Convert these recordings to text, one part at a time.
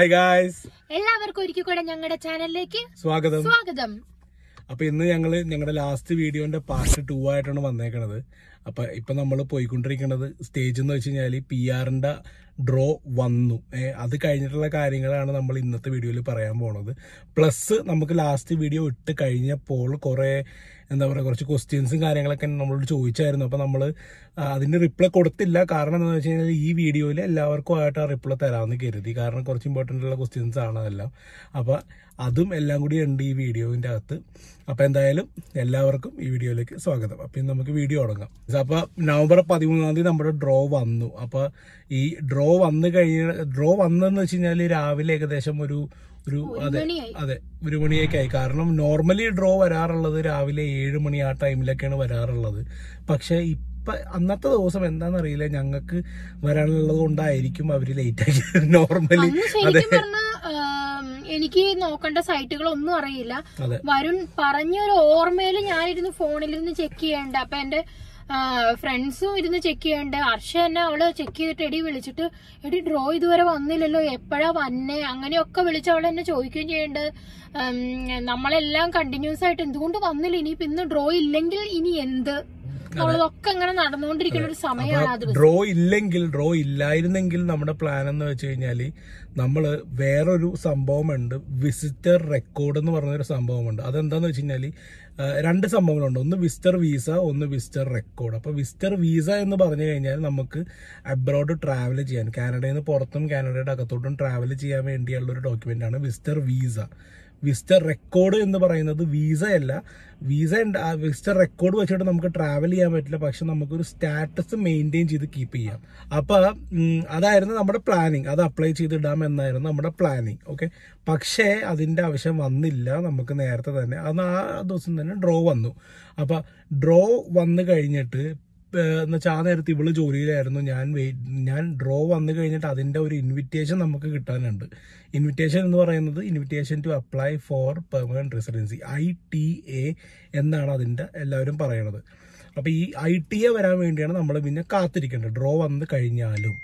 Hi guys എല്ലാവർക്കും ഒരിക്കൽ കൂടെ ഞങ്ങളുടെ ചാനലിലേക്ക് സ്വാഗതം. സ്വാഗതം. അപ്പൊ ഇന്ന് ഞങ്ങൾ ഞങ്ങളുടെ ലാസ്റ്റ് വീഡിയോന്റെ പാർട്ട് ടു ആയിട്ടാണ് വന്നേക്കണത്. അപ്പൊ ഇപ്പൊ നമ്മൾ പോയിക്കൊണ്ടിരിക്കുന്നത് സ്റ്റേജ് എന്ന് വെച്ച് കഴിഞ്ഞാൽ പി ആറിന്റെ ഡ്രോ വന്നു. അത് കഴിഞ്ഞിട്ടുള്ള കാര്യങ്ങളാണ് നമ്മൾ ഇന്നത്തെ വീഡിയോയിൽ പറയാൻ പോണത്. പ്ലസ് നമുക്ക് ലാസ്റ്റ് വീഡിയോ ഇട്ട് കഴിഞ്ഞപ്പോൾ കുറെ എന്താ പറയുക കുറച്ച് ക്വസ്റ്റ്യൻസും കാര്യങ്ങളൊക്കെ നമ്മളോട് ചോദിച്ചായിരുന്നു. അപ്പോൾ നമ്മൾ അതിന് റിപ്ലൈ കൊടുത്തില്ല. കാരണം എന്താണെന്ന് വെച്ച് കഴിഞ്ഞാൽ ഈ വീഡിയോയിൽ എല്ലാവർക്കും ആയിട്ട് ആ റിപ്ലൈ തരാമെന്ന് കരുതി. കാരണം കുറച്ച് ഇമ്പോർട്ടന്റ് ഉള്ള ക്വസ്റ്റ്യൻസ് ആണ് അതെല്ലാം. അപ്പോൾ അതും എല്ലാം കൂടി ഉണ്ട് ഈ വീഡിയോവിന്റെ അകത്ത്. അപ്പോൾ എന്തായാലും എല്ലാവർക്കും ഈ വീഡിയോയിലേക്ക് സ്വാഗതം. അപ്പോൾ നമുക്ക് വീഡിയോ തുടങ്ങാം. അപ്പോൾ നവംബർ പതിമൂന്നാം തീയതി നമ്മുടെ ഡ്രോ വന്നു. അപ്പോൾ ഈ ഡ്രോ വന്നു കഴിഞ്ഞ ഡ്രോ വന്നെന്ന് വെച്ച് കഴിഞ്ഞാൽ രാവിലെ ഏകദേശം ഒരു ഒരു അതെ. അതെ ഒരു മണിയൊക്കെ ആയി കാരണം നോർമലി ഡ്രോ വരാറുള്ളത് രാവിലെ ഏഴ് മണി ആ ടൈമിലൊക്കെയാണ് വരാറുള്ളത്. പക്ഷെ ഇപ്പൊ അന്നത്തെ ദിവസം എന്താണെന്നറിയില്ല ഞങ്ങൾക്ക് വരാനുള്ളത് കൊണ്ടായിരിക്കും അവർ ലേറ്റ് ആയി നോർമലി അതെ. പറഞ്ഞ എനിക്ക് നോക്കേണ്ട സൈറ്റുകൾ ഒന്നും അറിയില്ല. വരുൺ വരുൺ പറഞ്ഞൊരു ഓർമ്മയിൽ ഞാനിരുന്ന് ഫോണിൽ നിന്ന് ചെക്ക് ചെയ്യണ്ട. അപ്പൊ എന്റെ ഫ്രണ്ട്സും ഇരുന്ന് ചെക്ക് ചെയ്യണ്ട? ഹർഷ തന്നെ അവൾ ചെക്ക് ചെയ്തിട്ട് എടി വിളിച്ചിട്ട് എടി ഡ്രോ ഇതുവരെ വന്നില്ലല്ലോ. എപ്പോഴാ വന്നേ? അങ്ങനെയൊക്കെ വിളിച്ച് അവൾ എന്നെ ചോദിക്കുകയും ചെയ്യേണ്ടത് നമ്മളെല്ലാം കണ്ടിന്യൂസ് ആയിട്ട് എന്തുകൊണ്ട് വന്നില്ല? ഇനിയിപ്പോ ഇന്ന് ഡ്രോ ഇല്ലെങ്കിൽ ഇനി എന്ത്? എന്നുള്ളതൊക്കെ അങ്ങനെ നടന്നുകൊണ്ടിരിക്കുന്ന ഒരു സമയമാണ് ഡ്രോ ഇല്ലെങ്കിൽ ഡ്രോ ഇല്ലായിരുന്നെങ്കിൽ നമ്മുടെ പ്ലാൻ എന്ന് വെച്ച് കഴിഞ്ഞാൽ നമ്മൾ വേറൊരു സംഭവമുണ്ട്. വിസിറ്റർ റെക്കോർഡ് എന്ന് പറഞ്ഞൊരു സംഭവമുണ്ട്. അതെന്താന്ന് വെച്ച് കഴിഞ്ഞാൽ രണ്ട് സംഭവങ്ങളുണ്ട്. ഒന്ന് വിസ്റ്റർ വീസ ഒന്ന് വിസ്റ്റർ റെക്കോർഡ്. അപ്പോൾ വിസ്റ്റർ വീസ എന്ന് പറഞ്ഞു കഴിഞ്ഞാൽ നമുക്ക് അബ്രോഡ് ട്രാവൽ ചെയ്യാൻ കാനഡയിൽ നിന്ന് പുറത്തും കാനഡയുടെ അകത്തോട്ടും ട്രാവൽ ചെയ്യാൻ വേണ്ടിയുള്ള ഒരു ഡോക്യുമെന്റ് ആണ് വിസ്റ്റർ വീസ. വിസിറ്റർ റെക്കോർഡ് എന്ന് പറയുന്നത് വിസയല്ല അല്ല. വിസ്റ്റർ വിസിറ്റർ റെക്കോർഡ് വെച്ചിട്ട് നമുക്ക് ട്രാവൽ ചെയ്യാൻ പറ്റില്ല. പക്ഷെ നമുക്കൊരു സ്റ്റാറ്റസ് മെയിന്റെയിൻ ചെയ്ത് കീപ്പ് ചെയ്യാം. അപ്പോൾ അതായിരുന്നു നമ്മുടെ പ്ലാനിങ് അത് അപ്ലൈ ചെയ്തിടാം എന്നായിരുന്നു നമ്മുടെ പ്ലാനിങ് ഓക്കെ പക്ഷേ അതിന്റെ ആവശ്യം വന്നില്ല. നമുക്ക് നേരത്തെ തന്നെ. അന്ന് ആ ദിവസം തന്നെ ഡ്രോ വന്നു. അപ്പോൾ ഡ്രോ വന്നു കഴിഞ്ഞിട്ട് എന്ന് വെച്ചാൽ ആ നേരത്ത് ഇവൾ ജോലിയിലായിരുന്നു. ഞാൻ ഞാൻ ഡ്രോ വന്നു കഴിഞ്ഞിട്ട് അതിന്റെ ഒരു ഇൻവിറ്റേഷൻ നമുക്ക് കിട്ടാനുണ്ട്. ഇൻവിറ്റേഷൻ എന്ന് പറയുന്നത് invitation to apply for permanent residency I T A എന്നാണ് അതിന്റെ എല്ലാവരും പറയണത്. അപ്പോൾ ഈ ഐ ടി എ വരാൻ വേണ്ടിയാണ് നമ്മൾ പിന്നെ കാത്തിരിക്കേണ്ടത്. ഡ്രോ വന്നു കഴിഞ്ഞാലും.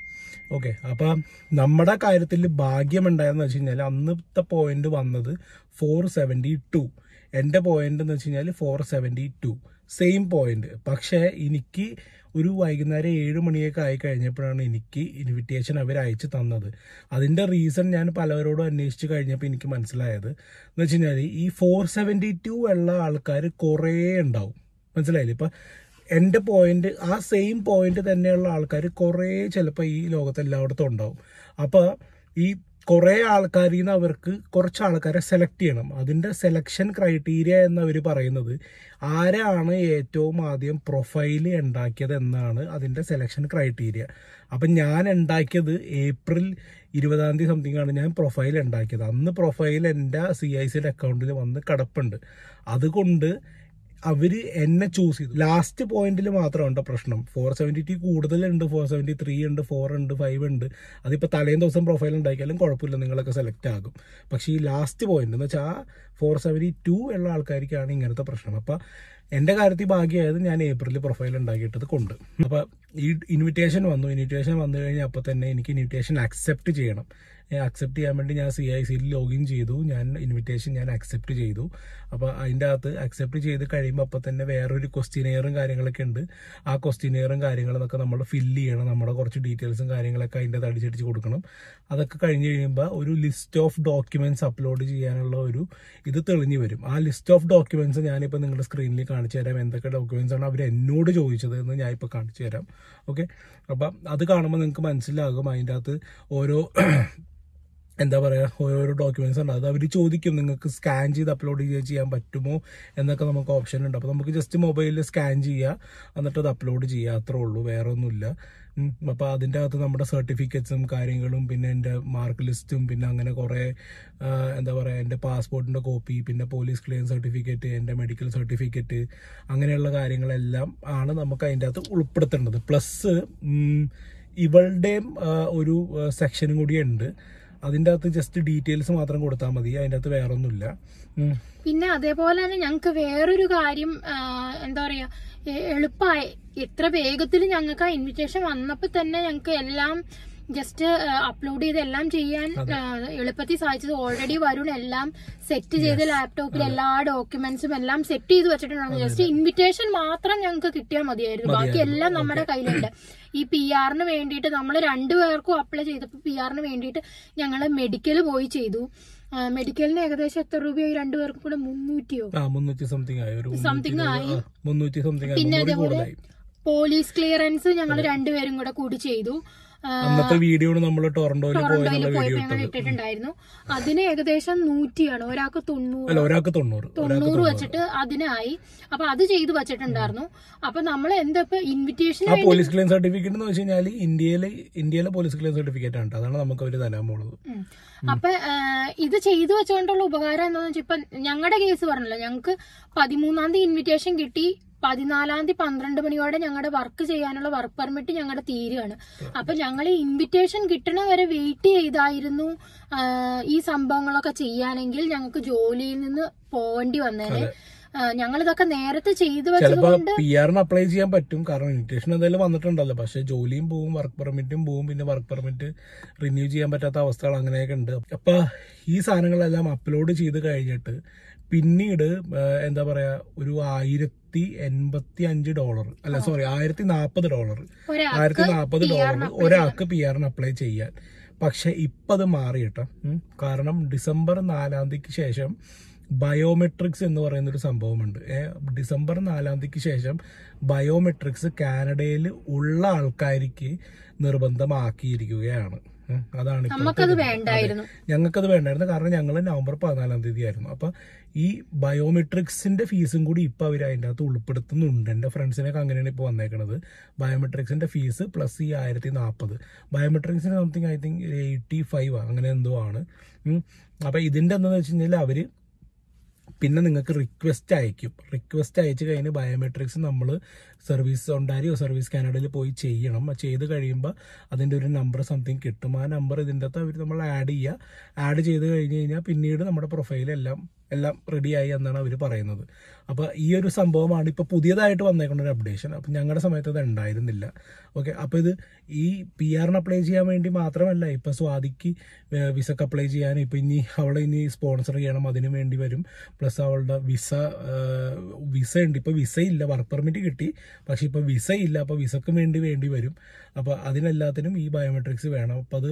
ഓക്കെ അപ്പം നമ്മുടെ കാര്യത്തിൽ ഭാഗ്യമുണ്ടായെന്ന് വെച്ച് കഴിഞ്ഞാൽ അന്നത്തെ പോയിന്റ് വന്നത് ഫോർ സെവന്റി ടു എന്റെ പോയിന്റ് എന്ന് വെച്ച് കഴിഞ്ഞാൽ four seventy two same point പക്ഷേ എനിക്ക് ഒരു വൈകുന്നേരം ഏഴ് മണിയൊക്കെ ആയി കഴിഞ്ഞപ്പോഴാണ് എനിക്ക് ഇൻവിറ്റേഷൻ അവർ അയച്ചു തന്നത്. അതിന്റെ റീസൺ ഞാൻ പലവരോടും അന്വേഷിച്ച് കഴിഞ്ഞപ്പോൾ എനിക്ക് മനസ്സിലായത്. എന്ന് വെച്ച് കഴിഞ്ഞാൽ ഈ ഫോർ സെവന്റി ടു ഉള്ള ആൾക്കാർ കുറേ ഉണ്ടാവും. മനസ്സിലായില്ലേ? ഇപ്പം എന്റെ പോയിന്റ് ആ സെയിം പോയിന്റ് തന്നെയുള്ള ആൾക്കാർ കുറേ ചിലപ്പോൾ ഈ ലോകത്ത് എല്ലായിടത്തും ഉണ്ടാവും. അപ്പോൾ ഈ കുറേ ആൾക്കാരിൽ നിന്ന് അവർക്ക് കുറച്ച് ആൾക്കാരെ സെലക്ട് ചെയ്യണം. അതിന്റെ സെലക്ഷൻ ക്രൈറ്റീരിയ എന്നവർ പറയുന്നത് ആരാണ് ഏറ്റവും ആദ്യം പ്രൊഫൈൽ ഉണ്ടാക്കിയത് എന്നാണ് അതിന്റെ സെലക്ഷൻ ക്രൈറ്റീരിയ അപ്പം ഞാൻ ഉണ്ടാക്കിയത് ഏപ്രിൽ ഇരുപതാം തീയതി സംതിങ് ആണ് ഞാൻ പ്രൊഫൈൽ ഉണ്ടാക്കിയത്. അന്ന് പ്രൊഫൈൽ എന്റെ സി ഐ സിയുടെ അക്കൗണ്ടിൽ വന്ന് കിടപ്പുണ്ട്. അതുകൊണ്ട് അവർ എന്നെ ചൂസ് ചെയ്തു. ലാസ്റ്റ് പോയിന്റിൽ മാത്രമുണ്ട് പ്രശ്നം. ഫോർ സെവന്റി ടു കൂടുതലുണ്ട് ഫോർ സെവന്റി ത്രീ ഉണ്ട് ഫോർ ഉണ്ട് ഫൈവ് ഉണ്ട്. അതിപ്പോൾ തലേന്ന് ദിവസം പ്രൊഫൈൽ ഉണ്ടാക്കിയാലും കുഴപ്പമില്ല നിങ്ങളൊക്കെ സെലക്ട് ആകും. പക്ഷേ ഈ ലാസ്റ്റ് പോയിന്റ് എന്ന് വെച്ചാൽ ആ ഫോർ സെവന്റി ടു ഉള്ള ആൾക്കാർക്കാണ് ഇങ്ങനത്തെ പ്രശ്നം. അപ്പം എന്റെ കാര്യത്തിൽ ഭാഗ്യമായത് ഞാൻ ഏപ്രിലിൽ പ്രൊഫൈൽ ഉണ്ടാക്കിയിട്ടത് കൊണ്ട്. അപ്പം ഈ ഇൻവിറ്റേഷൻ വന്നു. ഇൻവിറ്റേഷൻ വന്നു കഴിഞ്ഞാൽ അപ്പോൾ തന്നെ എനിക്ക് ഇൻവിറ്റേഷൻ അക്സെപ്റ്റ് ചെയ്യണം. അക്സെപ്റ്റ് ചെയ്യാൻ വേണ്ടി ഞാൻ സി ഐ സിയിൽ ലോഗിൻ ചെയ്തു. ഞാൻ ഇൻവിറ്റേഷൻ ഞാൻ അക്സെപ്റ്റ് ചെയ്തു. അപ്പോൾ അതിന്റെ അകത്ത് അക്സെപ്റ്റ് ചെയ്ത് കഴിയുമ്പോൾ അപ്പോൾ തന്നെ വേറൊരു ക്വസ്റ്റിനെയറും കാര്യങ്ങളൊക്കെ ഉണ്ട്. ആ ക്വസ്റ്റിനെയറും കാര്യങ്ങളൊക്കെ നമ്മൾ ഫില്ല് ചെയ്യണം. നമ്മുടെ കുറച്ച് ഡീറ്റെയിൽസും കാര്യങ്ങളൊക്കെ അതിന്റെ അകത്ത് അടിച്ചടിച്ച് കൊടുക്കണം. അതൊക്കെ കഴിഞ്ഞ് കഴിയുമ്പോൾ ഒരു ലിസ്റ്റ് ഓഫ് ഡോക്യുമെന്റ്സ് അപ്ലോഡ് ചെയ്യാനുള്ള ഒരു ഇത് തെളിഞ്ഞു വരും. ആ ലിസ്റ്റ് ഓഫ് ഡോക്യുമെന്റ്സ് ഞാനിപ്പോൾ നിങ്ങളുടെ സ്ക്രീനിൽ കാണിച്ചു തരാം. എന്തൊക്കെ ഡോക്യുമെന്റ്സ് ആണ് അവർ എന്നോട് ചോദിച്ചത് എന്ന് ഞാൻ ഇപ്പോൾ കാണിച്ചു തരാം. ഓക്കെ അപ്പം അത് കാണുമ്പോൾ നിങ്ങൾക്ക് മനസ്സിലാകും. അതിന്റെ അകത്ത് ഓരോ എന്താ പറയുക ഓരോരോ ഡോക്യുമെന്റ്സ് ഉണ്ട്. അത് അവർ ചോദിക്കും നിങ്ങൾക്ക് സ്കാൻ ചെയ്ത് അപ്ലോഡ് ചെയ്യാൻ പറ്റുമോ? എന്നൊക്കെ നമുക്ക് ഓപ്ഷൻ ഉണ്ട്. അപ്പോൾ നമുക്ക് ജസ്റ്റ് മൊബൈലിൽ സ്കാൻ ചെയ്യുക എന്നിട്ട് അത് അപ്ലോഡ് ചെയ്യുക അത്രേ ഉള്ളൂ. വേറെ ഒന്നുമില്ല. അപ്പോൾ അതിന്റെ അകത്ത് നമ്മുടെ സർട്ടിഫിക്കറ്റ്സും കാര്യങ്ങളും പിന്നെ എന്റെ മാർക്ക് ലിസ്റ്റും പിന്നെ അങ്ങനെ കുറേ എന്താ പറയുക എന്റെ പാസ്പോർട്ടിന്റെ കോപ്പി പിന്നെ പോലീസ് ക്ലിയർ സർട്ടിഫിക്കറ്റ് എന്റെ മെഡിക്കൽ സർട്ടിഫിക്കറ്റ് അങ്ങനെയുള്ള കാര്യങ്ങളെല്ലാം ആണ് നമുക്ക് അതിന്റെ അകത്ത് ഉൾപ്പെടുത്തേണ്ടത്. പ്ലസ് ഇവളുടെയും ഒരു സെക്ഷനും കൂടി ഉണ്ട്. അതിന്റെ അകത്ത് ജസ്റ്റ് ഡീറ്റെയിൽസ് മാത്രം കൊടുത്താൽ മതി. അതിന്റെ അകത്ത് വേറെ ഒന്നുമില്ല പിന്നെ അതേപോലെ തന്നെ ഞങ്ങൾക്ക് വേറൊരു കാര്യം എന്താ പറയാ എളുപ്പമായി എത്ര വേഗത്തിൽ ഞങ്ങൾക്ക് ആ ഇൻവിറ്റേഷൻ വന്നപ്പോൾ തന്നെ ഞങ്ങൾക്ക് എല്ലാം ജസ്റ്റ് അപ്ലോഡ് ചെയ്ത് എല്ലാം ചെയ്യാൻ എളുപ്പത്തിൽ സാധിച്ചത് ഓൾറെഡി വരുൺ എല്ലാം സെറ്റ് ചെയ്ത് ലാപ്ടോപ്പിൽ എല്ലാ ഡോക്യുമെന്റ്സും എല്ലാം സെറ്റ് ചെയ്ത് വെച്ചിട്ടുണ്ടായിരുന്നു. ജസ്റ്റ് ഇൻവിറ്റേഷൻ മാത്രം ഞങ്ങൾക്ക് കിട്ടിയാൽ മതിയായിരുന്നു. ബാക്കി എല്ലാം നമ്മുടെ കയ്യിലുണ്ട്. ഈ പി ആറിന് വേണ്ടിയിട്ട് നമ്മൾ രണ്ടുപേർക്കും അപ്ലൈ ചെയ്തപ്പോൾ പി ആറിന് വേണ്ടിയിട്ട് ഞങ്ങൾ മെഡിക്കൽ പോയി ചെയ്തു. മെഡിക്കലിന് ഏകദേശം എത്ര രൂപയായി? രണ്ടുപേർക്കും കൂടെ മുന്നൂറ്റിയോ? സംതിങ് ആയി. സംതിങ് ആയി. പിന്നെ അതേപോലെ പോലീസ് ക്ലിയറൻസ് ഞങ്ങൾ രണ്ടുപേരും കൂടെ കൂടി ചെയ്തു. അന്നത്തെ വീഡിയോ നമ്മൾ ടൊറന്റോയിൽ ഇട്ടത്. ഇട്ടിട്ടുണ്ടായിരുന്നു. അതിന് ഏകദേശം നൂറ്റിയാണ്. ഒരാൾക്ക് തൊണ്ണൂറ്. അല്ല ഒരാൾക്ക് തൊണ്ണൂറ്. തൊണ്ണൂറ് വെച്ചിട്ട് അതിനായി. അപ്പൊ അത് ചെയ്തു വെച്ചിട്ടുണ്ടായിരുന്നു. അപ്പൊ നമ്മൾ എന്താ ഇപ്പൊ ഇൻവിറ്റേഷൻ ആ പോലീസ് ക്ലെയിം സർട്ടിഫിക്കറ്റ് എന്ന് വെച്ച് കഴിഞ്ഞാൽ ഇന്ത്യയിലെ ഇന്ത്യയിലെ പോലീസ് ക്ലെയിം സർട്ടിഫിക്കറ്റ് ആണ് അതാണ് നമുക്ക് അവർ തരാൻ പോണത് അപ്പൊ ഇത് ചെയ്തു വെച്ചുകൊണ്ടുള്ള ഉപകാരം എന്താണെന്ന് വെച്ചാൽ ഇപ്പൊ ഞങ്ങളുടെ കേസ് പറഞ്ഞല്ലോ. ഞങ്ങൾക്ക് പതിമൂന്നാം തീയതി ഇൻവിറ്റേഷൻ കിട്ടി. പതിനാലാം തീയതി പന്ത്രണ്ട് മണിയോടെ ഞങ്ങളുടെ വർക്ക് ചെയ്യാനുള്ള വർക്ക് പെർമിറ്റ് ഞങ്ങളുടെ തീരുകയാണ് അപ്പൊ ഞങ്ങൾ ഇൻവിറ്റേഷൻ കിട്ടണ വരെ വെയിറ്റ് ചെയ്തായിരുന്നു ഈ സംഭവങ്ങളൊക്കെ ചെയ്യാനെങ്കിൽ ഞങ്ങൾക്ക് ജോലിയിൽ നിന്ന് പോവേണ്ടി വന്നേനെ. ഞങ്ങൾ ഇതൊക്കെ നേരത്തെ ചെയ്തു വെച്ചത് ചിലപ്പോ കൊണ്ട് പി ആറിന് അപ്ലൈ ചെയ്യാൻ പറ്റും. കാരണം ഇൻവിറ്റേഷൻ എന്തായാലും വന്നിട്ടുണ്ടല്ലോ. പക്ഷെ ജോലിയും പോവും വർക്ക് പെർമിറ്റും പോവും പിന്നെ വർക്ക് പെർമിറ്റ് റിന്യൂ ചെയ്യാൻ പറ്റാത്ത അവസ്ഥകൾ അങ്ങനെയൊക്കെ ഉണ്ട്. അപ്പൊ ഈ സാധനങ്ങളെല്ലാം അപ്ലോഡ് ചെയ്ത് കഴിഞ്ഞിട്ട് പിന്നീട് എന്താ പറയാ ഒരു ആയിരത്തി എൺപത്തി അഞ്ച് ഡോളർ. അല്ല സോറി ആയിരത്തി നാൽപ്പത് ഡോളർ. ആയിരത്തി നാൽപ്പത് ഡോളർ. ഒരാൾക്ക് പി ആറിന് അപ്ലൈ ചെയ്യാൻ. പക്ഷെ ഇപ്പൊ അത് മാറി കേട്ടോ. കാരണം ഡിസംബർ നാലാം തീയതിക്ക് ശേഷം ബയോമെട്രിക്സ് എന്ന് പറയുന്ന ഒരു സംഭവമുണ്ട് ഡിസംബർ നാലാം തീയതിക്ക് ശേഷം ബയോമെട്രിക്സ് കാനഡയിൽ ഉള്ള ആൾക്കാർക്ക് നിർബന്ധമാക്കിയിരിക്കുകയാണ്. അതാണ് നമുക്കത് വേണ്ടായിരുന്നു. ഞങ്ങൾക്കത് വേണ്ടായിരുന്നു. കാരണം ഞങ്ങൾ നവംബർ പതിനാലാം തീയതി ആയിരുന്നു അപ്പൊ ഈ ബയോമെട്രിക്സിന്റെ ഫീസും കൂടി ഇപ്പൊ അവർ അതിന്റെ അകത്ത് ഉൾപ്പെടുത്തുന്നുണ്ട്. എന്റെ ഫ്രണ്ട്സിനൊക്കെ അങ്ങനെയാണ് ഇപ്പൊ വന്നേക്കണത്. ബയോമെട്രിക്സിന്റെ ഫീസ് പ്ലസ് ഈ ആയിരത്തി നാൽപ്പത് ബയോമെട്രിക്സിന് something I think eighty five അങ്ങനെ എന്തോ ആണ്. അപ്പൊ ഇതിന്റെ എന്താണെന്ന് വെച്ച് കഴിഞ്ഞാൽ അവർ പിന്നെ നിങ്ങൾക്ക് റിക്വസ്റ്റ് അയക്കും. റിക്വസ്റ്റ് അയച്ചു കഴിഞ്ഞ് ബയോമെട്രിക്സ് നമ്മൾ സർവീസ് ഒണ്ടാരിയോ സർവീസ് കാനഡയിൽ പോയി ചെയ്യണം. ചെയ്ത് കഴിയുമ്പോൾ അതിന്റെ ഒരു നമ്പർ സംതിങ് കിട്ടും. ആ നമ്പർ ഇതിന്റെ അകത്ത് അവർ നമ്മൾ ആഡ് ചെയ്യുക ആഡ് ചെയ്ത് കഴിഞ്ഞ് കഴിഞ്ഞാൽ പിന്നീട് നമ്മുടെ പ്രൊഫൈലെല്ലാം എല്ലാം റെഡിയായി എന്നാണ് അവർ പറയുന്നത്. അപ്പോൾ ഈ ഒരു സംഭവമാണ് ഇപ്പോൾ പുതിയതായിട്ട് വന്നേക്കുന്ന ഒരു അപ്ഡേഷൻ അപ്പം ഞങ്ങളുടെ സമയത്ത് അത് ഉണ്ടായിരുന്നില്ല. ഓക്കെ അപ്പോൾ ഇത് ഈ പി ആറിന് അപ്ലൈ ചെയ്യാൻ വേണ്ടി മാത്രമല്ല ഇപ്പോൾ സ്വാതിക്ക് വിസക്ക് അപ്ലൈ ചെയ്യാനും ഇപ്പോൾ ഇനി അവളെ ഇനി സ്പോൺസർ ചെയ്യണം അതിന് വേണ്ടി വരും. പ്ലസ് അവളുടെ വിസ വിസ ഉണ്ട്. ഇപ്പോൾ വിസ ഇല്ല വർക്ക് പെർമിറ്റ് കിട്ടി. പക്ഷേ ഇപ്പോൾ വിസ ഇല്ല അപ്പോൾ വിസക്ക് വേണ്ടി വേണ്ടി വരും. അപ്പോൾ അതിനെല്ലാത്തിനും ഈ ബയോമെട്രിക്സ് വേണം. അപ്പോൾ അത്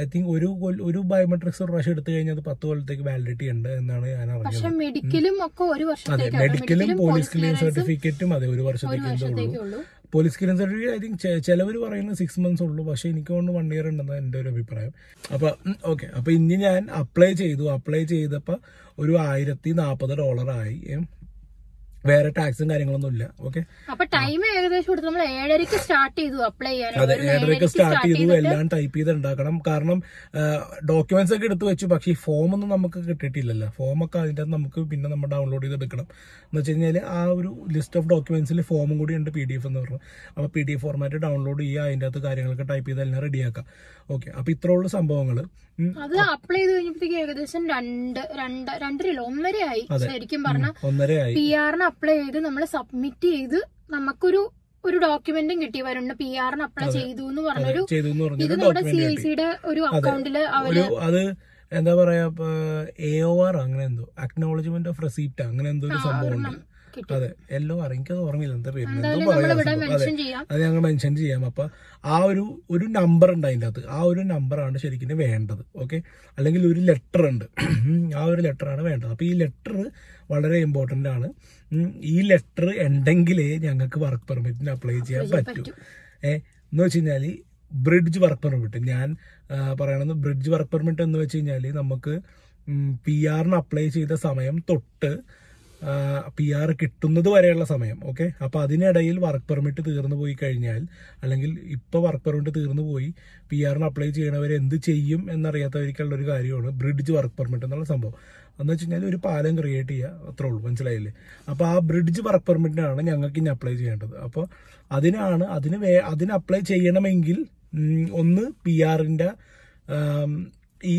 ഐ തിങ്ക് ഒരു ഒരു ബയോമെട്രിക്സ് ഒരു പ്രാവശ്യം എടുത്തു കഴിഞ്ഞാൽ പത്ത് കൊല്ലത്തേക്ക് വാലിഡിറ്റി ഉണ്ട് എന്നാണ് ഞാൻ അറിഞ്ഞത്. മെഡിക്കലും ഒക്കെ ഒരു അതെ മെഡിക്കലും പോലീസ് ക്ലീൻ സർട്ടിഫിക്കറ്റും അതെ ഒരു വർഷത്തേക്ക് ഉള്ളൂ. Police clean certificate I think ചിലവർ പറയുന്നത് സിക്സ് മന്ത്സ് ഉള്ളൂ. പക്ഷെ എനിക്ക് കൊണ്ട് വൺ ഇയർ ഉണ്ടെന്നാണ് എന്റെ ഒരു അഭിപ്രായം. അപ്പൊ ഓക്കെ അപ്പൊ ഇനി ഞാൻ അപ്ലൈ ചെയ്തു. അപ്ലൈ ചെയ്തപ്പോ ഒരു ആയിരത്തി നാൽപ്പത് ഡോളറായി. വേറെ ടാക്സും കാര്യങ്ങളൊന്നും ഇല്ല. ഓക്കെ അപ്പൊ ടൈം ഏകദേശം കൊടുത്ത് നമ്മൾ ഏഴരക്ക് സ്റ്റാർട്ട് ചെയ്തു അപ്ലൈ ചെയ്യാൻ. അതെ ഏഴരയ്ക്ക് സ്റ്റാർട്ട് ചെയ്തു. എല്ലാം ടൈപ്പ് ചെയ്ത് ഉണ്ടാക്കണം കാരണം ഡോക്യുമെന്റ്സ് ഒക്കെ എടുത്തു വെച്ചു. പക്ഷേ ഈ ഫോം ഒന്നും നമുക്ക് കിട്ടിയിട്ടില്ലല്ലോ. ഫോം ഒക്കെ അതിന്റെ അകത്ത് നമുക്ക് പിന്നെ നമ്മൾ ഡൗൺലോഡ് ചെയ്ത് എടുക്കണം എന്ന് വെച്ച് കഴിഞ്ഞാൽ ആ ഒരു ലിസ്റ്റ് ഓഫ് ഡോക്യുമെന്റ്സിൽ ഫോമും കൂടി ഉണ്ട് പി ഡി എഫ് എന്ന് പറഞ്ഞു. അപ്പോൾ P D F format download ചെയ്യുക അതിന്റെ അകത്ത് കാര്യങ്ങളൊക്കെ ടൈപ്പ് ചെയ്ത് എല്ലാം റെഡിയാക്കാം ഓക്കെ അപ്പോൾ ഇത്രയുള്ള സംഭവങ്ങൾ അത് അപ്ലൈ ചെയ്ത് കഴിഞ്ഞപ്പോഴത്തേക്ക് ഏകദേശം രണ്ട് രണ്ട് രണ്ടരയില്ല? ഒന്നരയായി ശരിക്കും പറഞ്ഞ. ഒന്നരയായി. പി ആറിന് അപ്ലൈ ചെയ്ത് നമ്മൾ സബ്മിറ്റ് ചെയ്ത് നമുക്കൊരു ഒരു ഡോക്യുമെന്റും കിട്ടി. വരുന്നുണ്ട് പി ആറിന് അപ്ലൈ ചെയ്തു എന്ന് പറഞ്ഞൊരു ഇത് നമ്മുടെ സി എൽ സിയുടെ ഒരു അക്കൗണ്ടിൽ അവർ അത് എന്താ പറയാ എ ഒ ആർ അങ്ങനെ എന്തോ അക്നോളജ്മെന്റ് ഓഫ് റെസീപ്റ്റ് അങ്ങനെ എന്തോ ഒരു സംഭവം ഉണ്ട്. കിട്ടി. അതെ എല്ലോ ആർ എനിക്കത് ഓർമ്മയില്ല. എന്താ പേര്. അതെ ഞങ്ങൾ മെൻഷൻ ചെയ്യാം. അപ്പൊ ആ ഒരു ഒരു നമ്പർ ഉണ്ട് അതിന്റെ അകത്ത്. ആ ഒരു നമ്പറാണ് ശരിക്കും വേണ്ടത് ഓക്കെ അല്ലെങ്കിൽ ഒരു ലെറ്റർ ഉണ്ട്. ആ ഒരു ലെറ്ററാണ് വേണ്ടത്. അപ്പൊ ഈ ലെറ്റർ വളരെ ഇമ്പോർട്ടന്റ് ആണ്. ഈ ലെറ്റർ ഉണ്ടെങ്കിലേ ഞങ്ങൾക്ക് വർക്ക് പെർമിറ്റിന് അപ്ലൈ ചെയ്യാൻ പറ്റൂ. ഏ എന്ന് വെച്ച് ബ്രിഡ്ജ് വർക്ക് പെർമിറ്റ് ഞാൻ പറയണത് ബ്രിഡ്ജ് വർക്ക് പെർമിറ്റ് എന്ന് വെച്ച് കഴിഞ്ഞാൽ നമുക്ക് പി ആറിന് അപ്ലൈ ചെയ്ത സമയം തൊട്ട് പി ആർ കിട്ടുന്നത് വരെയുള്ള സമയം ഓക്കെ അപ്പോൾ അതിനിടയിൽ വർക്ക് പെർമിറ്റ് തീർന്നു പോയി കഴിഞ്ഞാൽ അല്ലെങ്കിൽ ഇപ്പോൾ വർക്ക് പെർമിറ്റ് തീർന്നു പോയി പി ആറിന് അപ്ലൈ ചെയ്യണവർ എന്ത് ചെയ്യും എന്നറിയാത്തവർക്കുള്ള ഒരു കാര്യമാണ് ബ്രിഡ്ജ് വർക്ക് പെർമിറ്റ് എന്നുള്ള സംഭവം. എന്ന് വെച്ച് കഴിഞ്ഞാൽ ഒരു പാലം ക്രിയേറ്റ് ചെയ്യുക അത്രേ ഉള്ളൂ മനസ്സിലായില്ലേ? അപ്പോൾ ആ ബ്രിഡ്ജ് വർക്ക് പെർമിറ്റിനാണ് ഞങ്ങൾക്ക് ഇനി അപ്ലൈ ചെയ്യേണ്ടത്. അപ്പോൾ അതിനാണ് അതിന് വേ അതിന് അപ്ലൈ ചെയ്യണമെങ്കിൽ ഒന്ന് പി ആറിന്റെ ഈ